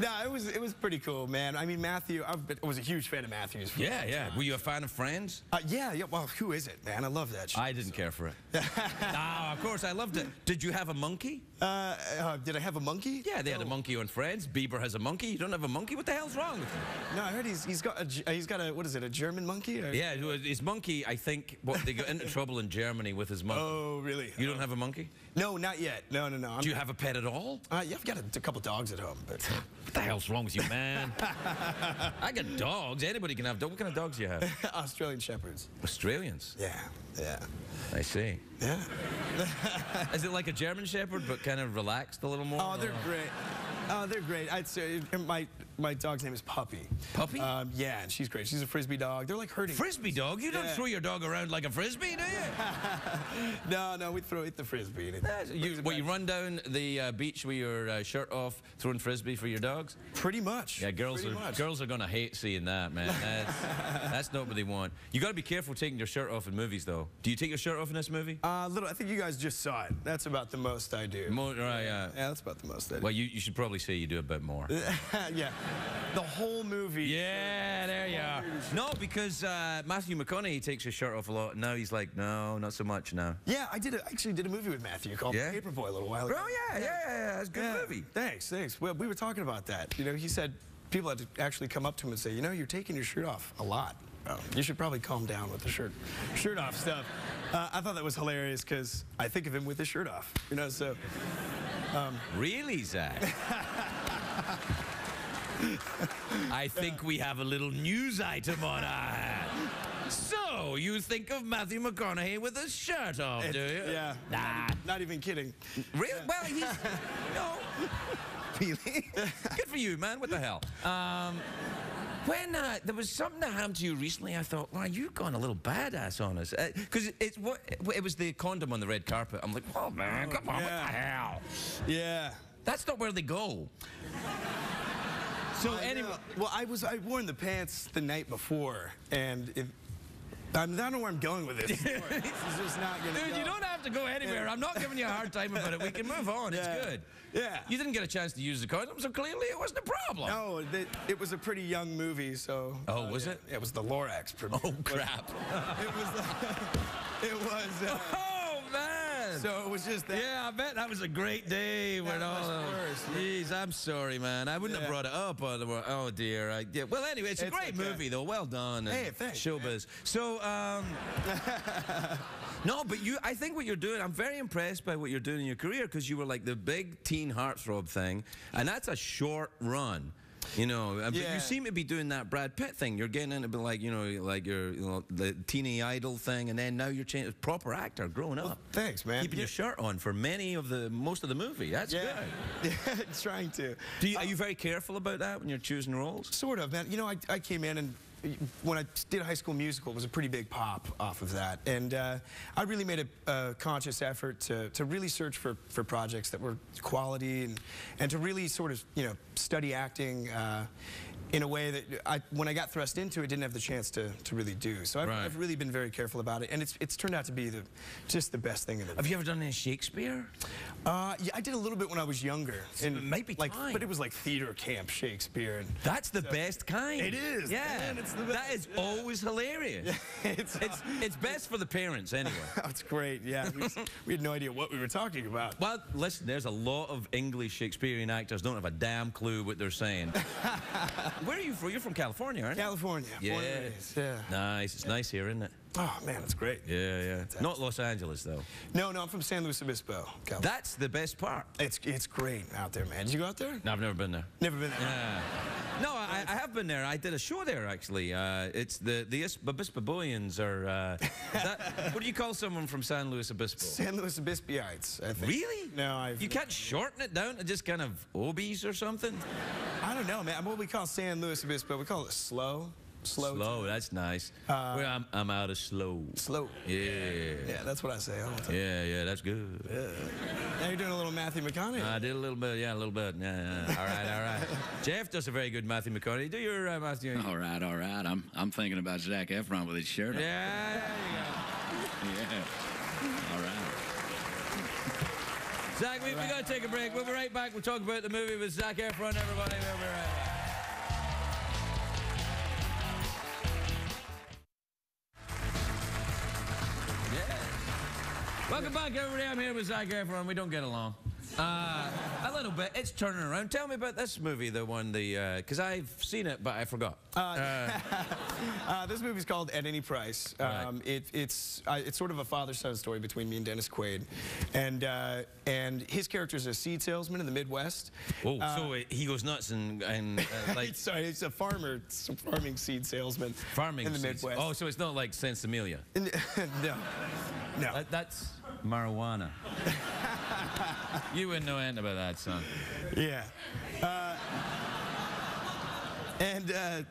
No, it was it was pretty cool, man. I mean, Matthew. I've been, I was a huge fan of Matthew's. yeah, yeah. time. Were you a fan of Friends? Uh, yeah. Yeah. Well, who is it, man? I love that. Shit. I didn't care for it. no, of course, I loved it. Did you have a monkey? Uh, uh, did I have a monkey? Yeah, they had a monkey on Friends. Bieber has a monkey. You don't have a monkey? What the hell's wrong with you? No, I heard he's he's got a uh, he's got a what is it? A German monkey? Or? Yeah, his monkey, I think, what, they got into trouble in Germany with his monkey. Oh, really? You don't have a monkey? No, not yet. No, no, no. I'm, Do you have a pet at all? Uh, yeah, I've got a, a couple dogs at home, but What the hell's wrong with you, man? I got dogs. Anybody can have dogs. What kind of dogs do you have? Australian shepherds. Australians. Yeah. Yeah. I see. Yeah. Is it like a German Shepherd, but kind of relaxed a little more? Oh, they're great. Oh, they're great. I'd say my my dog's name is Puppy. Puppy? Um, yeah, and she's great. She's a frisbee dog. They're like herding. Frisbee dog? You don't throw your dog around like a frisbee, do you? no, no, we throw it the frisbee. And it, you what, you run down the uh, beach with your uh, shirt off, throwing frisbee for your dogs? Pretty much. Yeah, girls Pretty are much. girls are gonna hate seeing that, man. That's, that's not what they want. You gotta be careful taking your shirt off in movies, though. Do you take your shirt off in this movie? Uh, little. I think you guys just saw it. That's about the most I do. More, right, yeah. yeah, that's about the most I do. Well, you, you should probably say you do a bit more. yeah. The whole movie. Yeah, there you are. No, because uh, Matthew McConaughey takes his shirt off a lot. Now he's like, no, not so much now. Yeah, I did. A, actually did a movie with Matthew called Yeah? Paperboy a little while ago. Oh yeah, yeah, yeah, yeah. That's a good Yeah. movie. Thanks, thanks. Well, we were talking about that. You know, he said people had to actually come up to him and say, you know, you're taking your shirt off a lot. oh, you should probably calm down with the shirt, shirt off stuff. Uh, I thought that was hilarious because I think of him with his shirt off. You know, so Really, Zach? I think we have a little news item on our hands. So, you think of Matthew McConaughey with his shirt off, do you? yeah, Nah. not even kidding. Really? Well, he's. no. Really? Good for you, man. What the hell? Um, when uh, there was something that happened to you recently, I thought, wow, you've gone a little badass on us. Because it's what it was the condom on the red carpet. I'm like, oh man, come on, yeah. what the hell? Yeah. That's not where they go. So I anyway, know. well, I was I wore the pants the night before, and it, I'm, I don't know where I'm going with this. this is just not gonna. dude, go. you don't have to go anywhere. I'm not giving you a hard time about it. We can move on. Yeah. It's good. Yeah. You didn't get a chance to use the condom, so clearly it wasn't a problem. No, it, it was a pretty young movie, so. Oh, uh, was yeah. it? It was the Lorax premiere. Oh crap. It was. it was. Uh, oh man. So it was just that. Yeah, I bet that was a great day when all. worse. Jeez, I'm sorry, man. I wouldn't have brought it up. Otherwise. Oh dear. I, yeah. Well, anyway, it's a It's great okay. movie, though. Well done. Hey, thanks, Showbiz. So, um, no, but you. I think what you're doing. I'm very impressed by what you're doing in your career because you were like the big teen heartthrob thing, and that's a short run. You know, uh, but you seem to be doing that Brad Pitt thing. You're getting into like you know, like your you know the teeny idol thing, and then now you're changing proper actor, growing up. Thanks, man. Keeping your shirt on for many of the most of the movie. That's Yeah. good. yeah, trying to. Do you, are you very careful about that when you're choosing roles? Sort of, man. You know, I, I came in and when I did High School Musical, it was a pretty big pop off of that. And uh, I really made a, a conscious effort to, to really search for, for projects that were quality and, and to really sort of, you know, study acting uh, in a way that I, when I got thrust into it, didn't have the chance to, to really do. So I've, Right. I've really been very careful about it. And it's, it's turned out to be the, just the best thing in the Have you ever done any Shakespeare? Uh, yeah, I did a little bit when I was younger. And it might be like, time. but it was like theater camp Shakespeare. And That's the best kind. It is, Yeah, man, it's the That is always hilarious. it's, It's it's best for the parents anyway. That's great. Yeah, we, we had no idea what we were talking about. Well, listen, there's a lot of English Shakespearean actors don't have a damn clue what they're saying. Where are you from? You're from California, aren't you? California. born and raised, Yeah. Nice. It's nice here, isn't it? Oh man, it's great. Yeah, yeah. Not Los Angeles, though. No, no, I'm from San Luis Obispo. California. That's the best part. It's it's great out there, man. Did you go out there? No, I've never been there. Never been there. Yeah. No, I, I have been there. I did a show there actually. Uh, it's the the Is- Obispoboyans are. Uh, that, what do you call someone from San Luis Obispo? San Luis Obispiites, I think. Really? No, I've. You can't shorten it down to just kind of Obies or something? I don't know, man. What we call San Luis Obispo, we call it slow. Slow. Slow, that's nice. Uh, well, I'm, I'm out of slow. Slow. Yeah. Yeah, that's what I say all the time. Yeah, yeah, that's good. Now you're doing a little Matthew McConaughey. I did a little bit, yeah, a little bit. Yeah, yeah. All right, all right. Geoff does a very good Matthew McConaughey. Do your uh, Matthew? All right, all right. I'm I'm thinking about Zac Efron with his shirt on. Yeah, there you go. Yeah. All right. Zach, we, we got to take a break. We'll be right back. We'll talk about the movie with Zac Efron, everybody. We'll be right back. Welcome back, everybody. I'm here with Zac Efron. We don't get along. Uh, a little bit. It's turning around. Tell me about this movie, the one, the, because I've seen it, but I forgot. Uh, this movie's called At Any Price. Right. Um, it, it's uh, it's sort of a father-son story between me and Dennis Quaid, and uh, and his character is a seed salesman in the Midwest. Oh, so uh, he goes nuts and, and uh, like Sorry, it's a farmer, it's a farming seed salesman farming in the seeds. Midwest. Oh, so it's not like Sinsemilla. no, no. That, that's marijuana. You wouldn't know anything about that, son. yeah. Uh, and uh,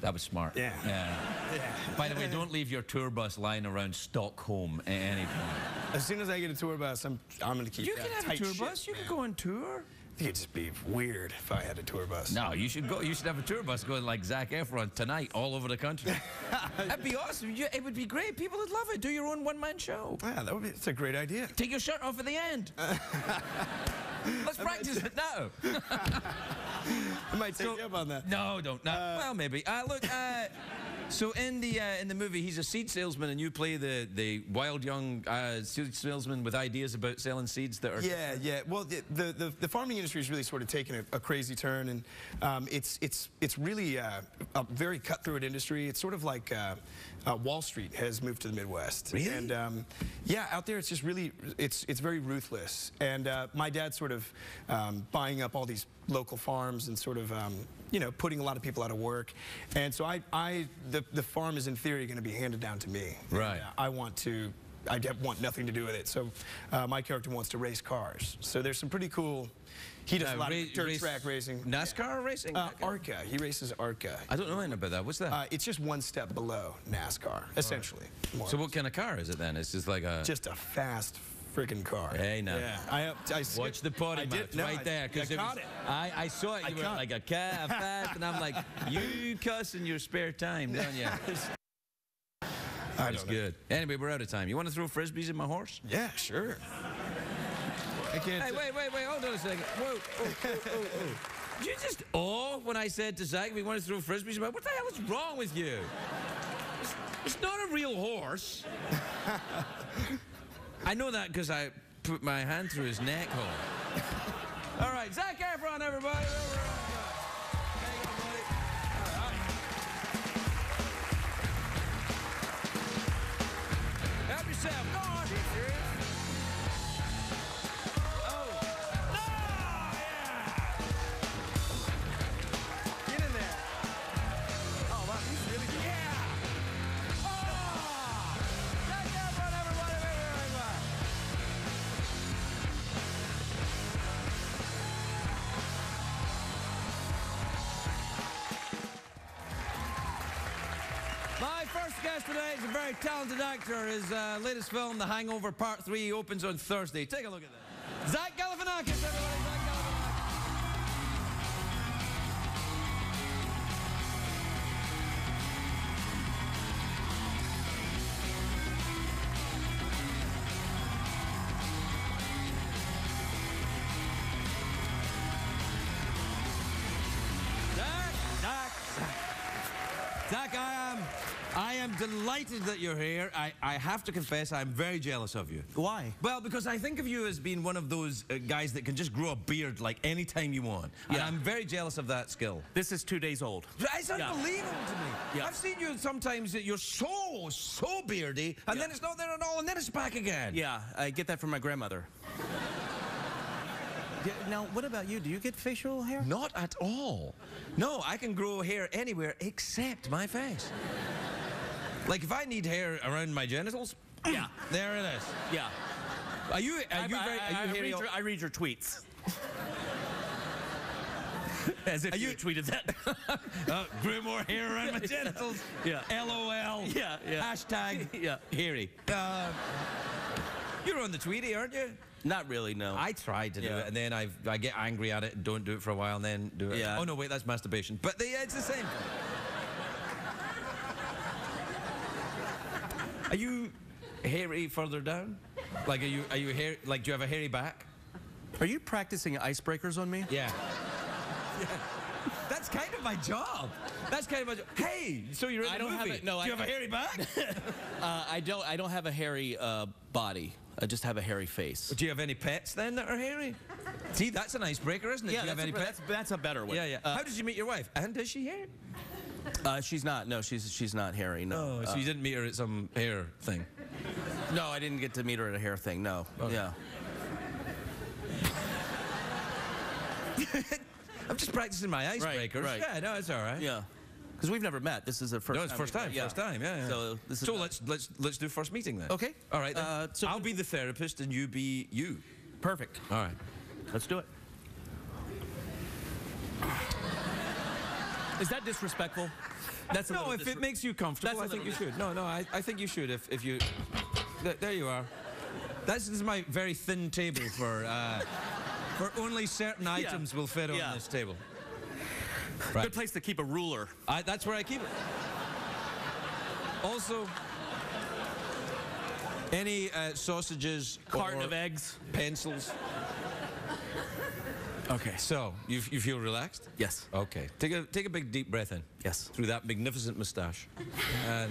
That was smart. Yeah. yeah. yeah. By the way, don't leave your tour bus lying around Stockholm at any point. as soon as I get a tour bus, I'm I'm gonna keep You can have a tour ship, bus. You man. can go on tour. I think it'd just be weird if I had a tour bus. No, you should go. You should have a tour bus going like Zac Efron tonight all over the country. That'd be awesome. You- It would be great. People would love it. Do your own one-man show. Yeah, that would be. It's a great idea. Take your shirt off at the end. Let's practice it now. I might take you up on that. No, don't. No. well, maybe. Uh, look, uh, So in the uh, in the movie, he's a seed salesman, and you play the the wild young uh, seed salesman with ideas about selling seeds that are. Yeah, yeah. Well, the the, the, farming industry is really sort of taken a, a crazy turn, and um, it's it's it's really uh, a very cutthroat industry. It's sort of like uh, Wall Street has moved to the Midwest. Really? And um, yeah, out there it's just really it's it's very ruthless. And uh, my dad's sort of um, buying up all these local farms and sort of um, you know putting a lot of people out of work. And so I I the the farm is in theory going to be handed down to me. Right. I want to. I want nothing to do with it. So uh, my character wants to race cars. So there's some pretty cool. He does Uh, a lot of dirt race- track racing. NASCAR racing? Uh, ARCA. He races ARCA. I don't know anything about that. What's that? Uh, it's just one step below NASCAR, essentially. so what kind of car is it then? It's just like a. Just a fast freaking car. Hey, now. Yeah. I, I Watch the potty I mouth did, no, right I- there. I, it caught was, it. I, I saw it. I You were caught like a cat, fast, and I'm like, you cuss in your spare time, don't you? That's good. Anyway, we're out of time. You want to throw frisbees at my horse? Yeah, sure. I can't. Hey, uh, wait, wait, wait. Hold on a second. Whoa, oh, oh, oh, oh. Did you just awe when I said to Zach we want to throw frisbees? What the hell is wrong with you? It's, it's not a real horse. I know that because I put my hand through his neck hole. All right, Zac Efron, everybody. Yourself. Go on. Very talented actor. His uh, latest film, The Hangover Part 3, opens on Thursday. Take a look at that. Zach Galifianakis, everybody. Delighted that you're here. I, I have to confess, I'm very jealous of you. Why? Well, because I think of you as being one of those uh, guys that can just grow a beard like any time you want. And Yeah. I'm very jealous of that skill. This is two days old. It's unbelievable to me. Yeah. I've seen you sometimes that you're so, so beardy, and Yeah. then it's not there at all, and then it's back again. Yeah, I get that from my grandmother. Now, what about you? Do you get facial hair? Not at all. No, I can grow hair anywhere except my face. Like if I need hair around my genitals, Yeah. there it is. Yeah. Are you are I, you I- very I- are you I read your, I read your tweets. As if you, you- tweeted that. uh, grew more hair around my genitals. Yeah. LOL. Yeah, yeah. Hashtag Yeah. hairy. Uh, you're on the Tweety, aren't you? Not really, no. I tried to do it, and then I I get angry at it and don't do it for a while, and then do it. Yeah. Oh no, wait, that's masturbation. But the, it's the same. Are you hairy further down? Like, are you are you hair? Like, do you have a hairy back? Are you practicing icebreakers on me? Yeah. yeah. That's kind of my job. That's kind of my job. Hey, so you're in I the don't have movie. it- no, do you I- have a hairy back? Uh, I don't. I don't have a hairy uh, body. I just have a hairy face. do you have any pets then that are hairy? See, that's an icebreaker, isn't it? Yeah, do you have that's, any a, pets? that's, that's a better one. Yeah, yeah. Uh, How did you meet your wife? And is she hairy? uh, she's not. No, she's she's not hairy. No. Oh, so Uh, you didn't meet her at some hair thing? no, I didn't get to meet her at a hair thing. No. Yeah. I'm just practicing my icebreakers. right. right. Yeah, no, it's all right. Yeah. Because we've never met. This is the first. No, it's first time. Yeah. First time. Yeah. yeah. So this is. So let's let's let's do first meeting then. Okay. All right. Uh, so- I'll be the therapist and you be you. perfect. All right. Let's do it. Is that disrespectful? That's No, if it makes you comfortable, I think you should. No, no, I, I think you should. If if you, Th- there you are. That's this is my very thin table for uh, for only certain items will fit on Yeah. this table. Right. Good place to keep a ruler. I, that's where I keep it. Also, any uh, sausages, Carton or of eggs. pencils. Okay. So, you, you feel relaxed? Yes. Okay. Take a, take a big deep breath in. Yes. Through that magnificent moustache. and,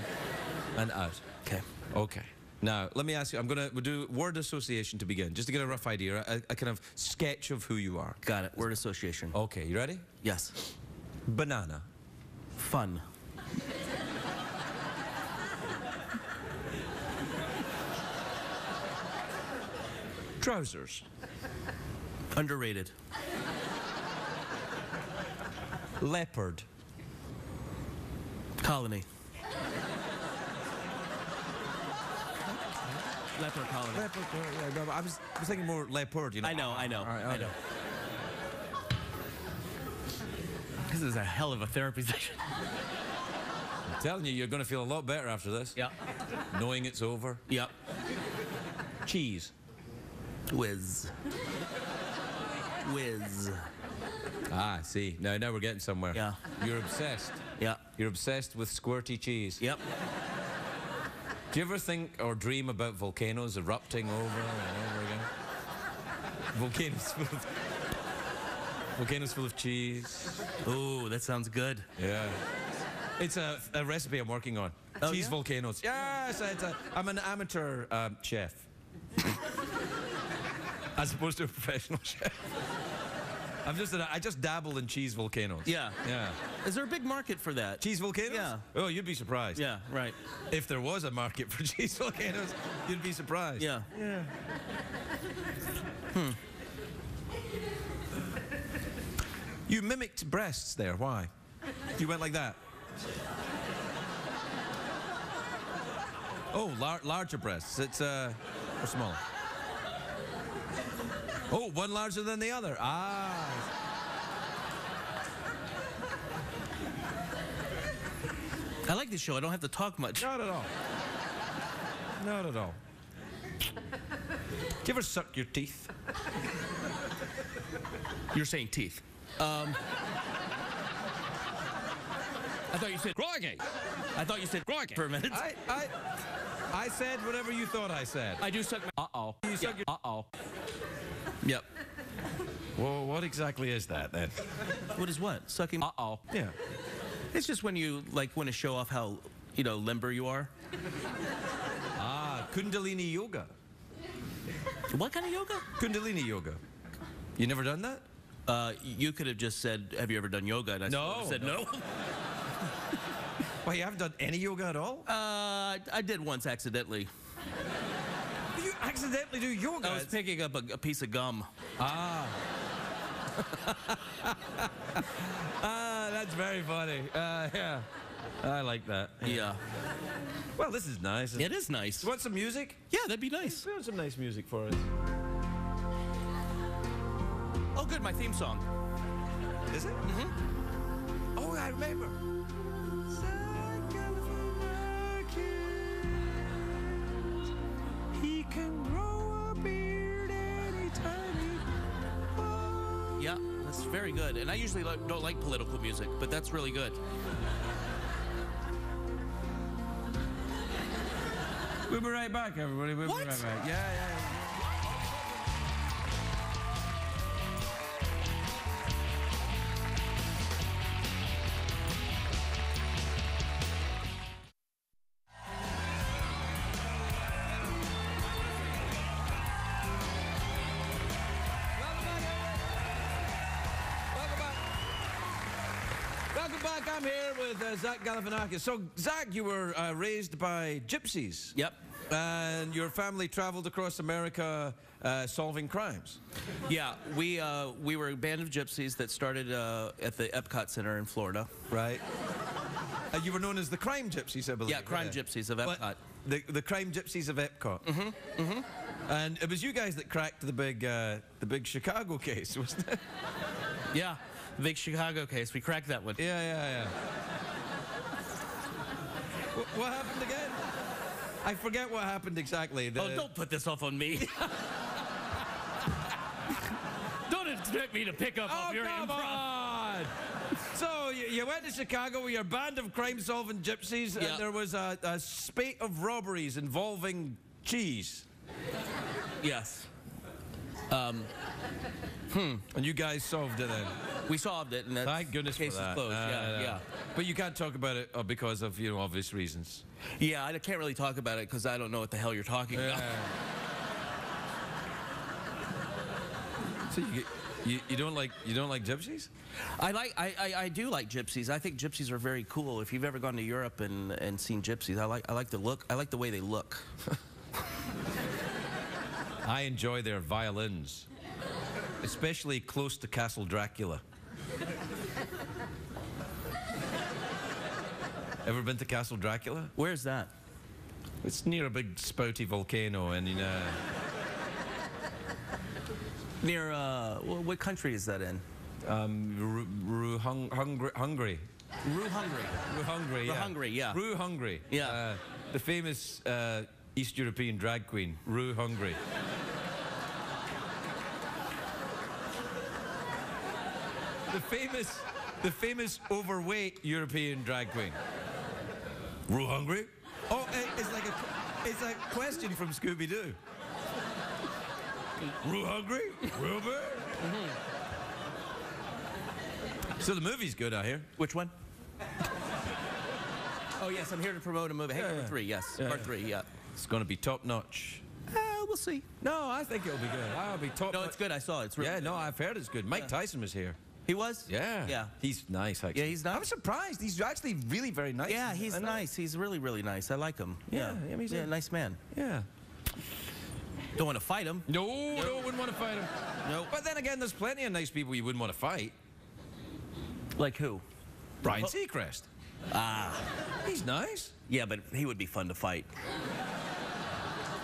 and out. Okay. Okay. Now, let me ask you, I'm going to we'll do word association to begin, just to get a rough idea, a, a kind of sketch of who you are. Got it. Word association. Okay, you ready? Yes. Banana. Fun. Trousers. Underrated. Leopard. Colony. Leopard colony. Leopard. uh, yeah, no, I was, I was thinking more leopard, you know. I know, I know, right, I know. This is a hell of a therapy session. I'm telling you, you're going to feel a lot better after this. Yeah. Knowing it's over. Yep. Cheese. Whiz. Whiz. Ah, I see. Now, now we're getting somewhere. Yeah. You're obsessed. Yeah. You're obsessed with squirty cheese. Yep. Do you ever think or dream about volcanoes erupting over and over again? Volcanoes full of, volcanoes full of cheese. Oh, that sounds good. Yeah. It's a, a recipe I'm working on. Oh, cheese yeah? volcanoes. Yes, it's a, I'm an amateur um, chef. As opposed to a professional chef. I'm just an, I just dabble in cheese volcanoes. Yeah. Yeah. Is there a big market for that? Cheese volcanoes? Yeah. Oh, you'd be surprised. Yeah, right. If there was a market for cheese volcanoes, you'd be surprised. Yeah. Yeah. Hmm. You mimicked breasts there. Why? You went like that. Oh, lar- larger breasts. It's uh, or smaller. Oh, one larger than the other. Ah. I like this show. I don't have to talk much. Not at all. Not at all. Do you ever suck your teeth? You're saying teeth. Um, I thought you said groggy. I thought you said groggy for a minute. I, I, I said whatever you thought I said. I do suck my. Uh oh. You suck your- Uh oh. Yep. Well, what exactly is that then? What is what? Sucking. Uh oh. Yeah. It's just when you like want to show off how you know limber you are. Ah, Kundalini yoga. What kind of yoga? Kundalini yoga. You never done that? Uh, you could have just said, "Have you ever done yoga?" And I No, said no. Why, you haven't done any yoga at all? Uh, I did once accidentally. Accidentally do yoga? I was picking up a, a piece of gum. Ah. ah, that's very funny. Uh, yeah. I like that. Yeah. Well, this is nice. It is nice. You want some music? Yeah, that'd be nice. We want some nice music for us. Oh, good, my theme song. Is it? Mm-hmm. Oh, I remember. Very good. And I usually don't like political music, but that's really good. We'll be right back, everybody. We'll What? be right back. Yeah, yeah, yeah. Zach Galifianakis. So, Zach, you were uh, raised by gypsies. Yep. And your family traveled across America uh, solving crimes. Yeah, we uh, we were a band of gypsies that started uh, at the Epcot Center in Florida. Right. Uh, you were known as the crime gypsies, I believe. Yeah, crime gypsies of But Epcot. The, the crime gypsies of Epcot. Mm-hmm. Mm-hmm. And it was you guys that cracked the big uh, the big Chicago case, wasn't it? Yeah, the big Chicago case. We cracked that one. Yeah, yeah, yeah. What, happened again? I forget what happened exactly. The- Oh, don't put this off on me. don't expect me to pick up Oh, off your come improv. on! So you, you went to Chicago with your band of crime-solving gypsies, Yeah. and there was a, a spate of robberies involving cheese. Yes. Hmm. And you guys solved it then. We solved it, and that's Thank goodness case for that. is closed. Uh, yeah, yeah. But you can't talk about it uh, because of you know obvious reasons. Yeah, I can't really talk about it because I don't know what the hell you're talking about. So you, you you don't like you don't like gypsies? I like I, I, I do like gypsies. I think gypsies are very cool. If you've ever gone to Europe and, and seen gypsies, I like I like the look. I like the way they look. I enjoy their violins, especially close to Castle Dracula. Ever been to Castle Dracula? Where's that? It's near a big spouty volcano, and know, Near uh, what country is that in? um, Ru- Ru- hung, hungry, Hungary. Ru Hungary. Ru Hungary, Ru yeah. Hungary, yeah. Ru Hungary. Yeah. Uh, the famous uh, East European drag queen, Ru Hungary. The famous, the famous overweight European drag queen. Ru Hungry? Oh, eh, it's like a, it's a question from Scooby Doo. Ru Hungry? Real bad? So the movie's good, I hear. Which one? oh yes, I'm here to promote a movie. Hangover yeah. Three, yes, Yeah, part yeah. three, yeah. It's going to be top notch. Uh, we'll see. No, I think it'll be good. I'll be top. No, it's good. I saw it. It's really Yeah, good. no, I've heard it's good. Mike Tyson was here. He was. Yeah. Yeah. He's nice, actually. Yeah, he's nice. I'm surprised. He's actually really very nice. Yeah, he's know. nice. He's really, really nice. I like him. Yeah, Yeah, he's yeah a- nice man. Yeah. Don't want to fight him. No, no, wouldn't want to fight him. Nope. But then again, there's plenty of nice people you wouldn't want to fight. Like who? Brian Seacrest. Ah, He's nice. yeah, but he would be fun to fight.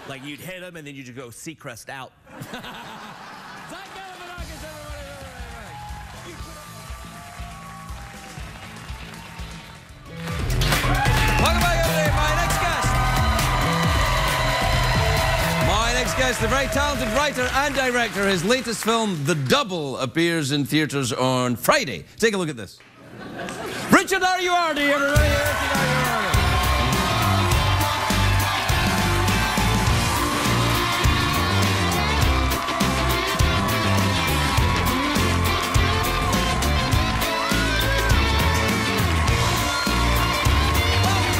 Like you'd hit him and then you'd go Seacrest out. guest, the very talented writer and director. His latest film, The Double, appears in theaters on Friday. Take a look at this. Richard Ayoade, everybody.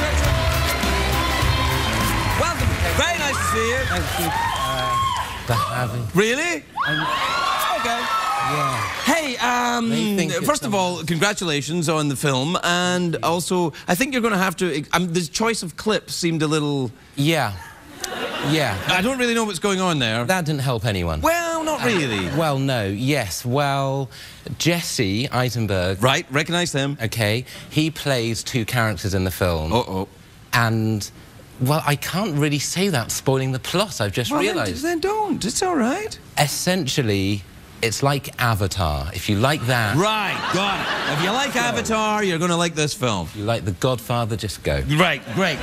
Richard. Welcome. Very nice to see you. Uh, for having. Really? Okay. Yeah. Hey, um, They think it's first of all, congratulations on the film, and also, I think you're going to have to. Um, the choice of clips seemed a little. Yeah. Yeah. I don't really know what's going on there. That didn't help anyone. well, not really. Well, no. Yes. Well, Jesse Eisenberg. Right, recognise him. Okay. He plays two characters in the film. Uh oh. And, well, I can't really say that, spoiling the plot. I've just Well, then, realised. then don't. It's all right. Essentially, it's like Avatar. If you like that, Right, got it. If you like Avatar, you're going to like this film. If you like The Godfather, just go. Right, great.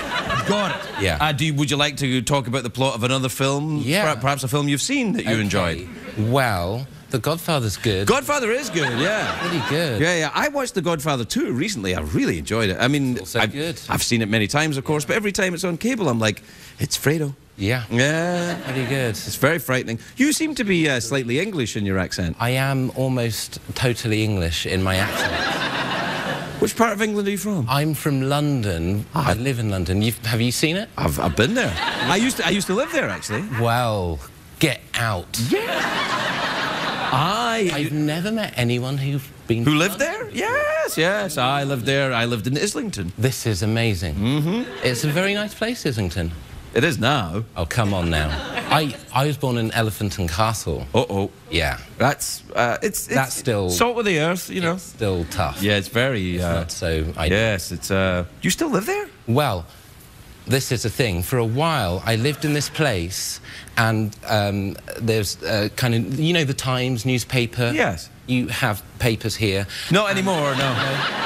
Got it. Yeah. Uh, do you, would you like to talk about the plot of another film? Yeah. Perhaps a film you've seen that you Okay. enjoyed. Well, The Godfather's good. Godfather is good, yeah. Pretty good. Yeah, yeah. I watched The Godfather 2 recently. I really enjoyed it. I mean, also I've, good. I've seen it many times, of course, but every time it's on cable, I'm like, it's Fredo. Yeah. Yeah. Pretty good. It's very frightening. You seem to be uh, slightly English in your accent. I am almost totally English in my accent. Which part of England are you from? I'm from London. I live in London. You've, have you seen it? I've, I've been there. I used to I used to live there actually. Well, get out. I I've never met anyone who's been. who lived there? Yes, yes. I lived there. I lived in Islington. This is amazing. Mm-hmm. It's a very nice place, Islington. It is now. Oh, come on now. I, I was born in Elephant and Castle. Uh oh. Yeah. That's uh, it's, it's That's still- salt of the earth, you know. It's still tough. Yeah, it's very. It's Uh, not so. I, yes, it's. Uh, you still live there? Well, this is the thing. For a while, I lived in this place, and um, there's uh, kind of, you know, the Times newspaper. Yes. You have papers here. Not anymore. No,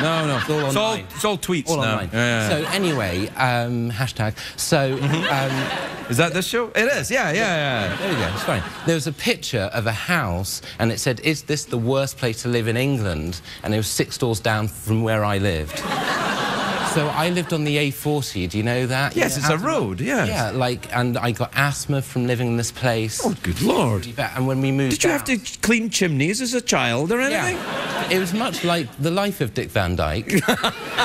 no, no. It's all It's all, it's all tweets All now. online. Yeah, yeah, So anyway, um, hashtag. So Mm-hmm. um, Is that this show? It is. Yeah, yeah, yeah. there we go. It's fine. There was a picture of a house, and it said, "Is this the worst place to live in England?" And it was six doors down from where I lived. So I lived on the A40. Do you know that? Yes, it's a road, yes. Yeah, like, and I got asthma from living in this place. Oh, good lord. And when we moved Did you have to clean chimneys as a child or anything? Yeah. It was much like the life of Dick Van Dyke.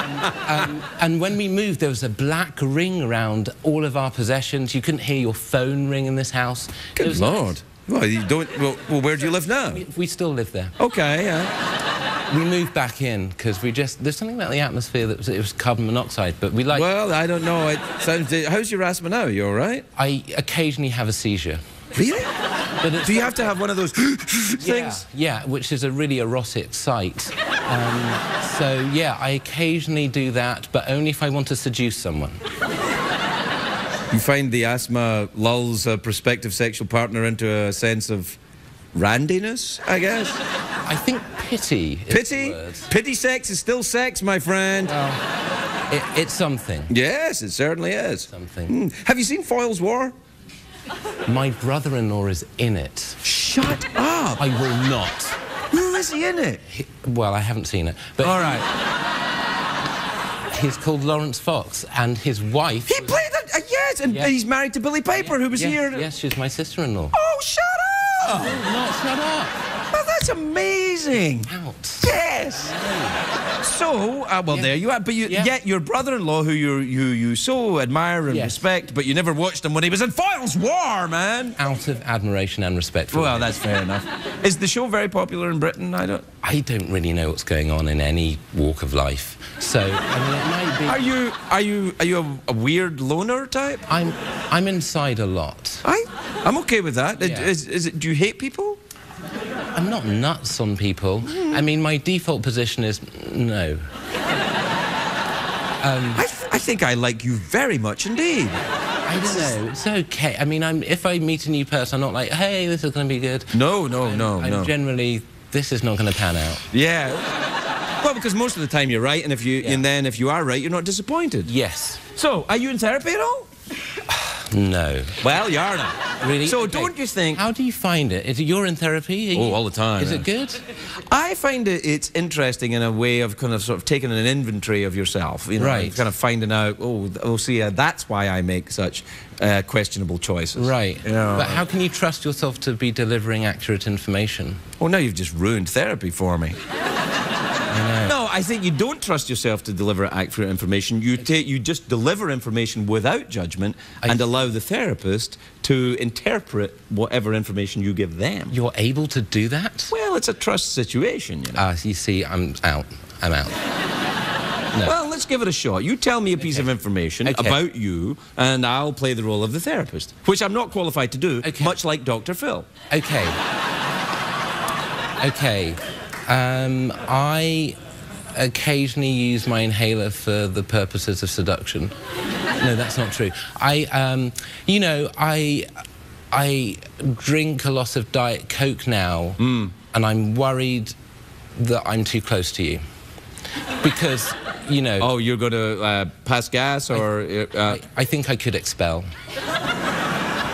um, and when we moved, there was a black ring around all of our possessions. You couldn't hear your phone ring in this house. Good lord. Well, you don't. Well, well, where do you live now? We, we still live there. Okay, yeah. We moved back in because we just there's something about the atmosphere that was, it was carbon monoxide, but we like. Well, I don't know. It sounds. How's your asthma now? You all right? I occasionally have a seizure. Really? But Do you have to have one of those things? Yeah, yeah, which is a really erotic sight. Um, so yeah, I occasionally do that, but only if I want to seduce someone. You find the asthma lulls a prospective sexual partner into a sense of randiness, I guess. I think pity. Is Pity? The word. Pity sex is still sex, my friend. It, it's something. yes, it certainly is. Something. Hmm. Have you seen Foyle's War? My brother-in-law is in it. Shut up! I will not. Who is he in it? He- well, I haven't seen it, but All right. he's called Laurence Fox, and his wife. He played yes, and Yeah. he's married to Billie Piper, who was yes, here. Yes, she's my sister-in-law. Oh, shut up! Oh, Not shut up. Oh, that's amazing. Out. Yes. So, uh, well, Yeah. there you are. But you, Yeah. yet your brother-in-law, who you you you so admire and Yes. respect, but you never watched him when he was in Foyle's War, man. Out of admiration and respect for Well, him. that's fair enough. Is the show very popular in Britain? I don't. I don't really know what's going on in any walk of life. So, I mean, it might be. Are you are you are you a, a weird loner type? I'm, I'm inside a lot. I I'm okay with that. Yeah. Is, is it? Do you hate people? I'm not nuts on people. I mean, my default position is no. Um, I, th- I think I like you very much indeed. I don't know. It's okay. I mean, I'm, if I meet a new person, I'm not like, hey, this is going to be good. No, no, no, I'm no. generally, this is not going to pan out. Yeah. Well, because most of the time you're right, and if you Yeah. and then if you are right, you're not disappointed. Yes. So, are you in therapy at all? No. Well, you are now. Really? So, Okay. don't you think? How do you find it? Is it you're in therapy? Are Oh, you- all the time, Is yeah. it good? I find it it's interesting in a way of kind of sort of taking an inventory of yourself, you know, Right. kind of finding out. Oh, th- oh, see, uh, that's why I make such uh, questionable choices. Right. Yeah. But how can you trust yourself to be delivering accurate information? Well, now you've just ruined therapy for me. No, I think you don't trust yourself to deliver accurate information. You take, you just deliver information without judgment I- and allow the therapist to interpret whatever information you give them. You're able to do that? Well, it's a trust situation, you know. Ah, you see, I'm out. I'm out. No. Well, let's give it a shot. You tell me a piece of information Okay. about you, and I'll play the role of the therapist, which I'm not qualified to do, Okay. much like Dr. Phil. Okay. Okay. Um, I occasionally use my inhaler for the purposes of seduction. No, that's not true. I, um, you know, I, I drink a lot of Diet Coke now, Hmm. and I'm worried that I'm too close to you. Because, you know, Oh, you're going to uh, pass gas, or uh, I, I think I could expel.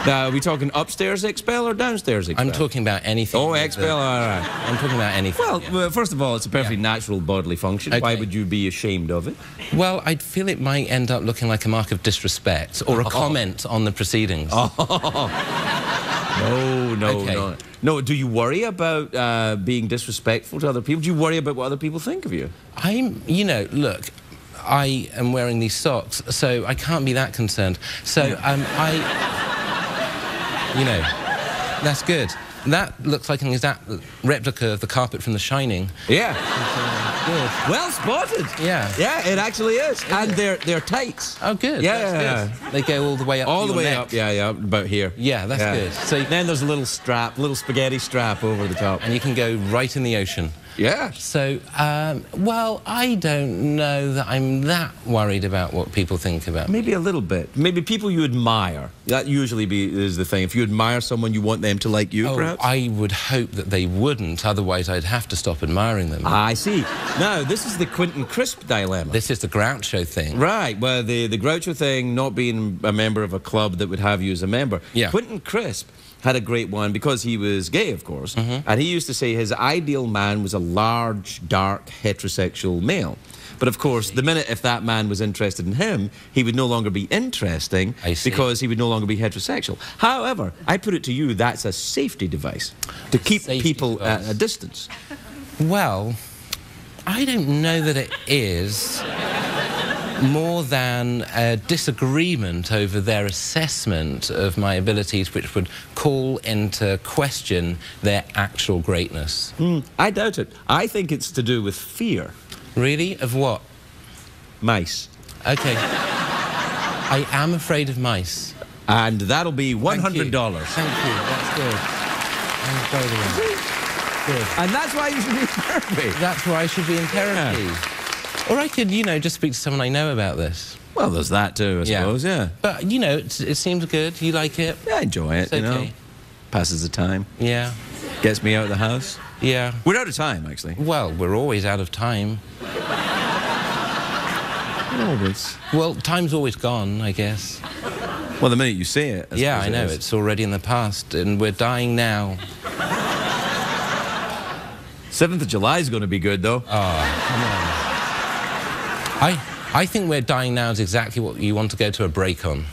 now, are we talking upstairs expel or downstairs expel? I'm talking about anything. Oh, expel, the- all right. I'm talking about anything. Well, yeah. well, first of all, it's a perfectly natural bodily function. Why would you be ashamed of it? Well, I'd feel it might end up looking like a mark of disrespect or a comment on the proceedings. Oh. No, no, Okay. no. No, do you worry about uh, being disrespectful to other people? Do you worry about what other people think of you? I'm, you know, look, I am wearing these socks, so I can't be that concerned. So, um, I, you know, that's good. That looks like an exact replica of the carpet from The Shining. Yeah. Good. Well spotted. Yeah. Yeah, it actually is. And they're they're tights. Oh, good. Yeah, that's yeah, good. They go all the way up. All to the way neck. up. Yeah, yeah, about here. Yeah, that's good. So, Then there's a little strap, little spaghetti strap over the top. and you can go right in the ocean. Yeah. So, um, well, I don't know that I'm that worried about what people think about. Maybe a little bit. Maybe people you admire. That usually be, is the thing. If you admire someone, you want them to like you, Oh, perhaps? I would hope that they wouldn't, otherwise I'd have to stop admiring them. Ah, I see. Now, this is the Quentin Crisp dilemma. This is the Groucho thing. Right, well, the, the Groucho thing, not being a member of a club that would have you as a member. Yeah. Quentin Crisp had a great one because he was gay, of course. Mm-hmm. And he used to say his ideal man was a large, dark, heterosexual male. But of course, the minute if that man was interested in him, he would no longer be interesting because he would no longer be heterosexual. However, I put it to you, that's a safety device to keep Safety people at a distance. Well, I don't know that it is more than a disagreement over their assessment of my abilities, which would call into question their actual greatness. Hmm, I doubt it. I think it's to do with fear. Really? Of what? Mice. Okay. I am afraid of mice. And that'll be $100. you. Thank you. That's good. I'm very well. Good. And that's why you should be in therapy. That's why I should be in therapy. Or I could, you know, just speak to someone I know about this. Well, there's that too, I Yeah. suppose, yeah. But, you know, it, it seems good. You like it? Yeah, I enjoy it, It's you know. okay. Passes the time. Yeah. Gets me out of the house. Yeah. We're out of time, actually. Well, we're always out of time. Always. Well, time's always gone, I guess. Well, the minute you see it. yeah, I know. is. It's already in the past, and we're dying now. 7th of July is going to be good, though. Ah, I, I think we're dying now is exactly what you want to go to a break on.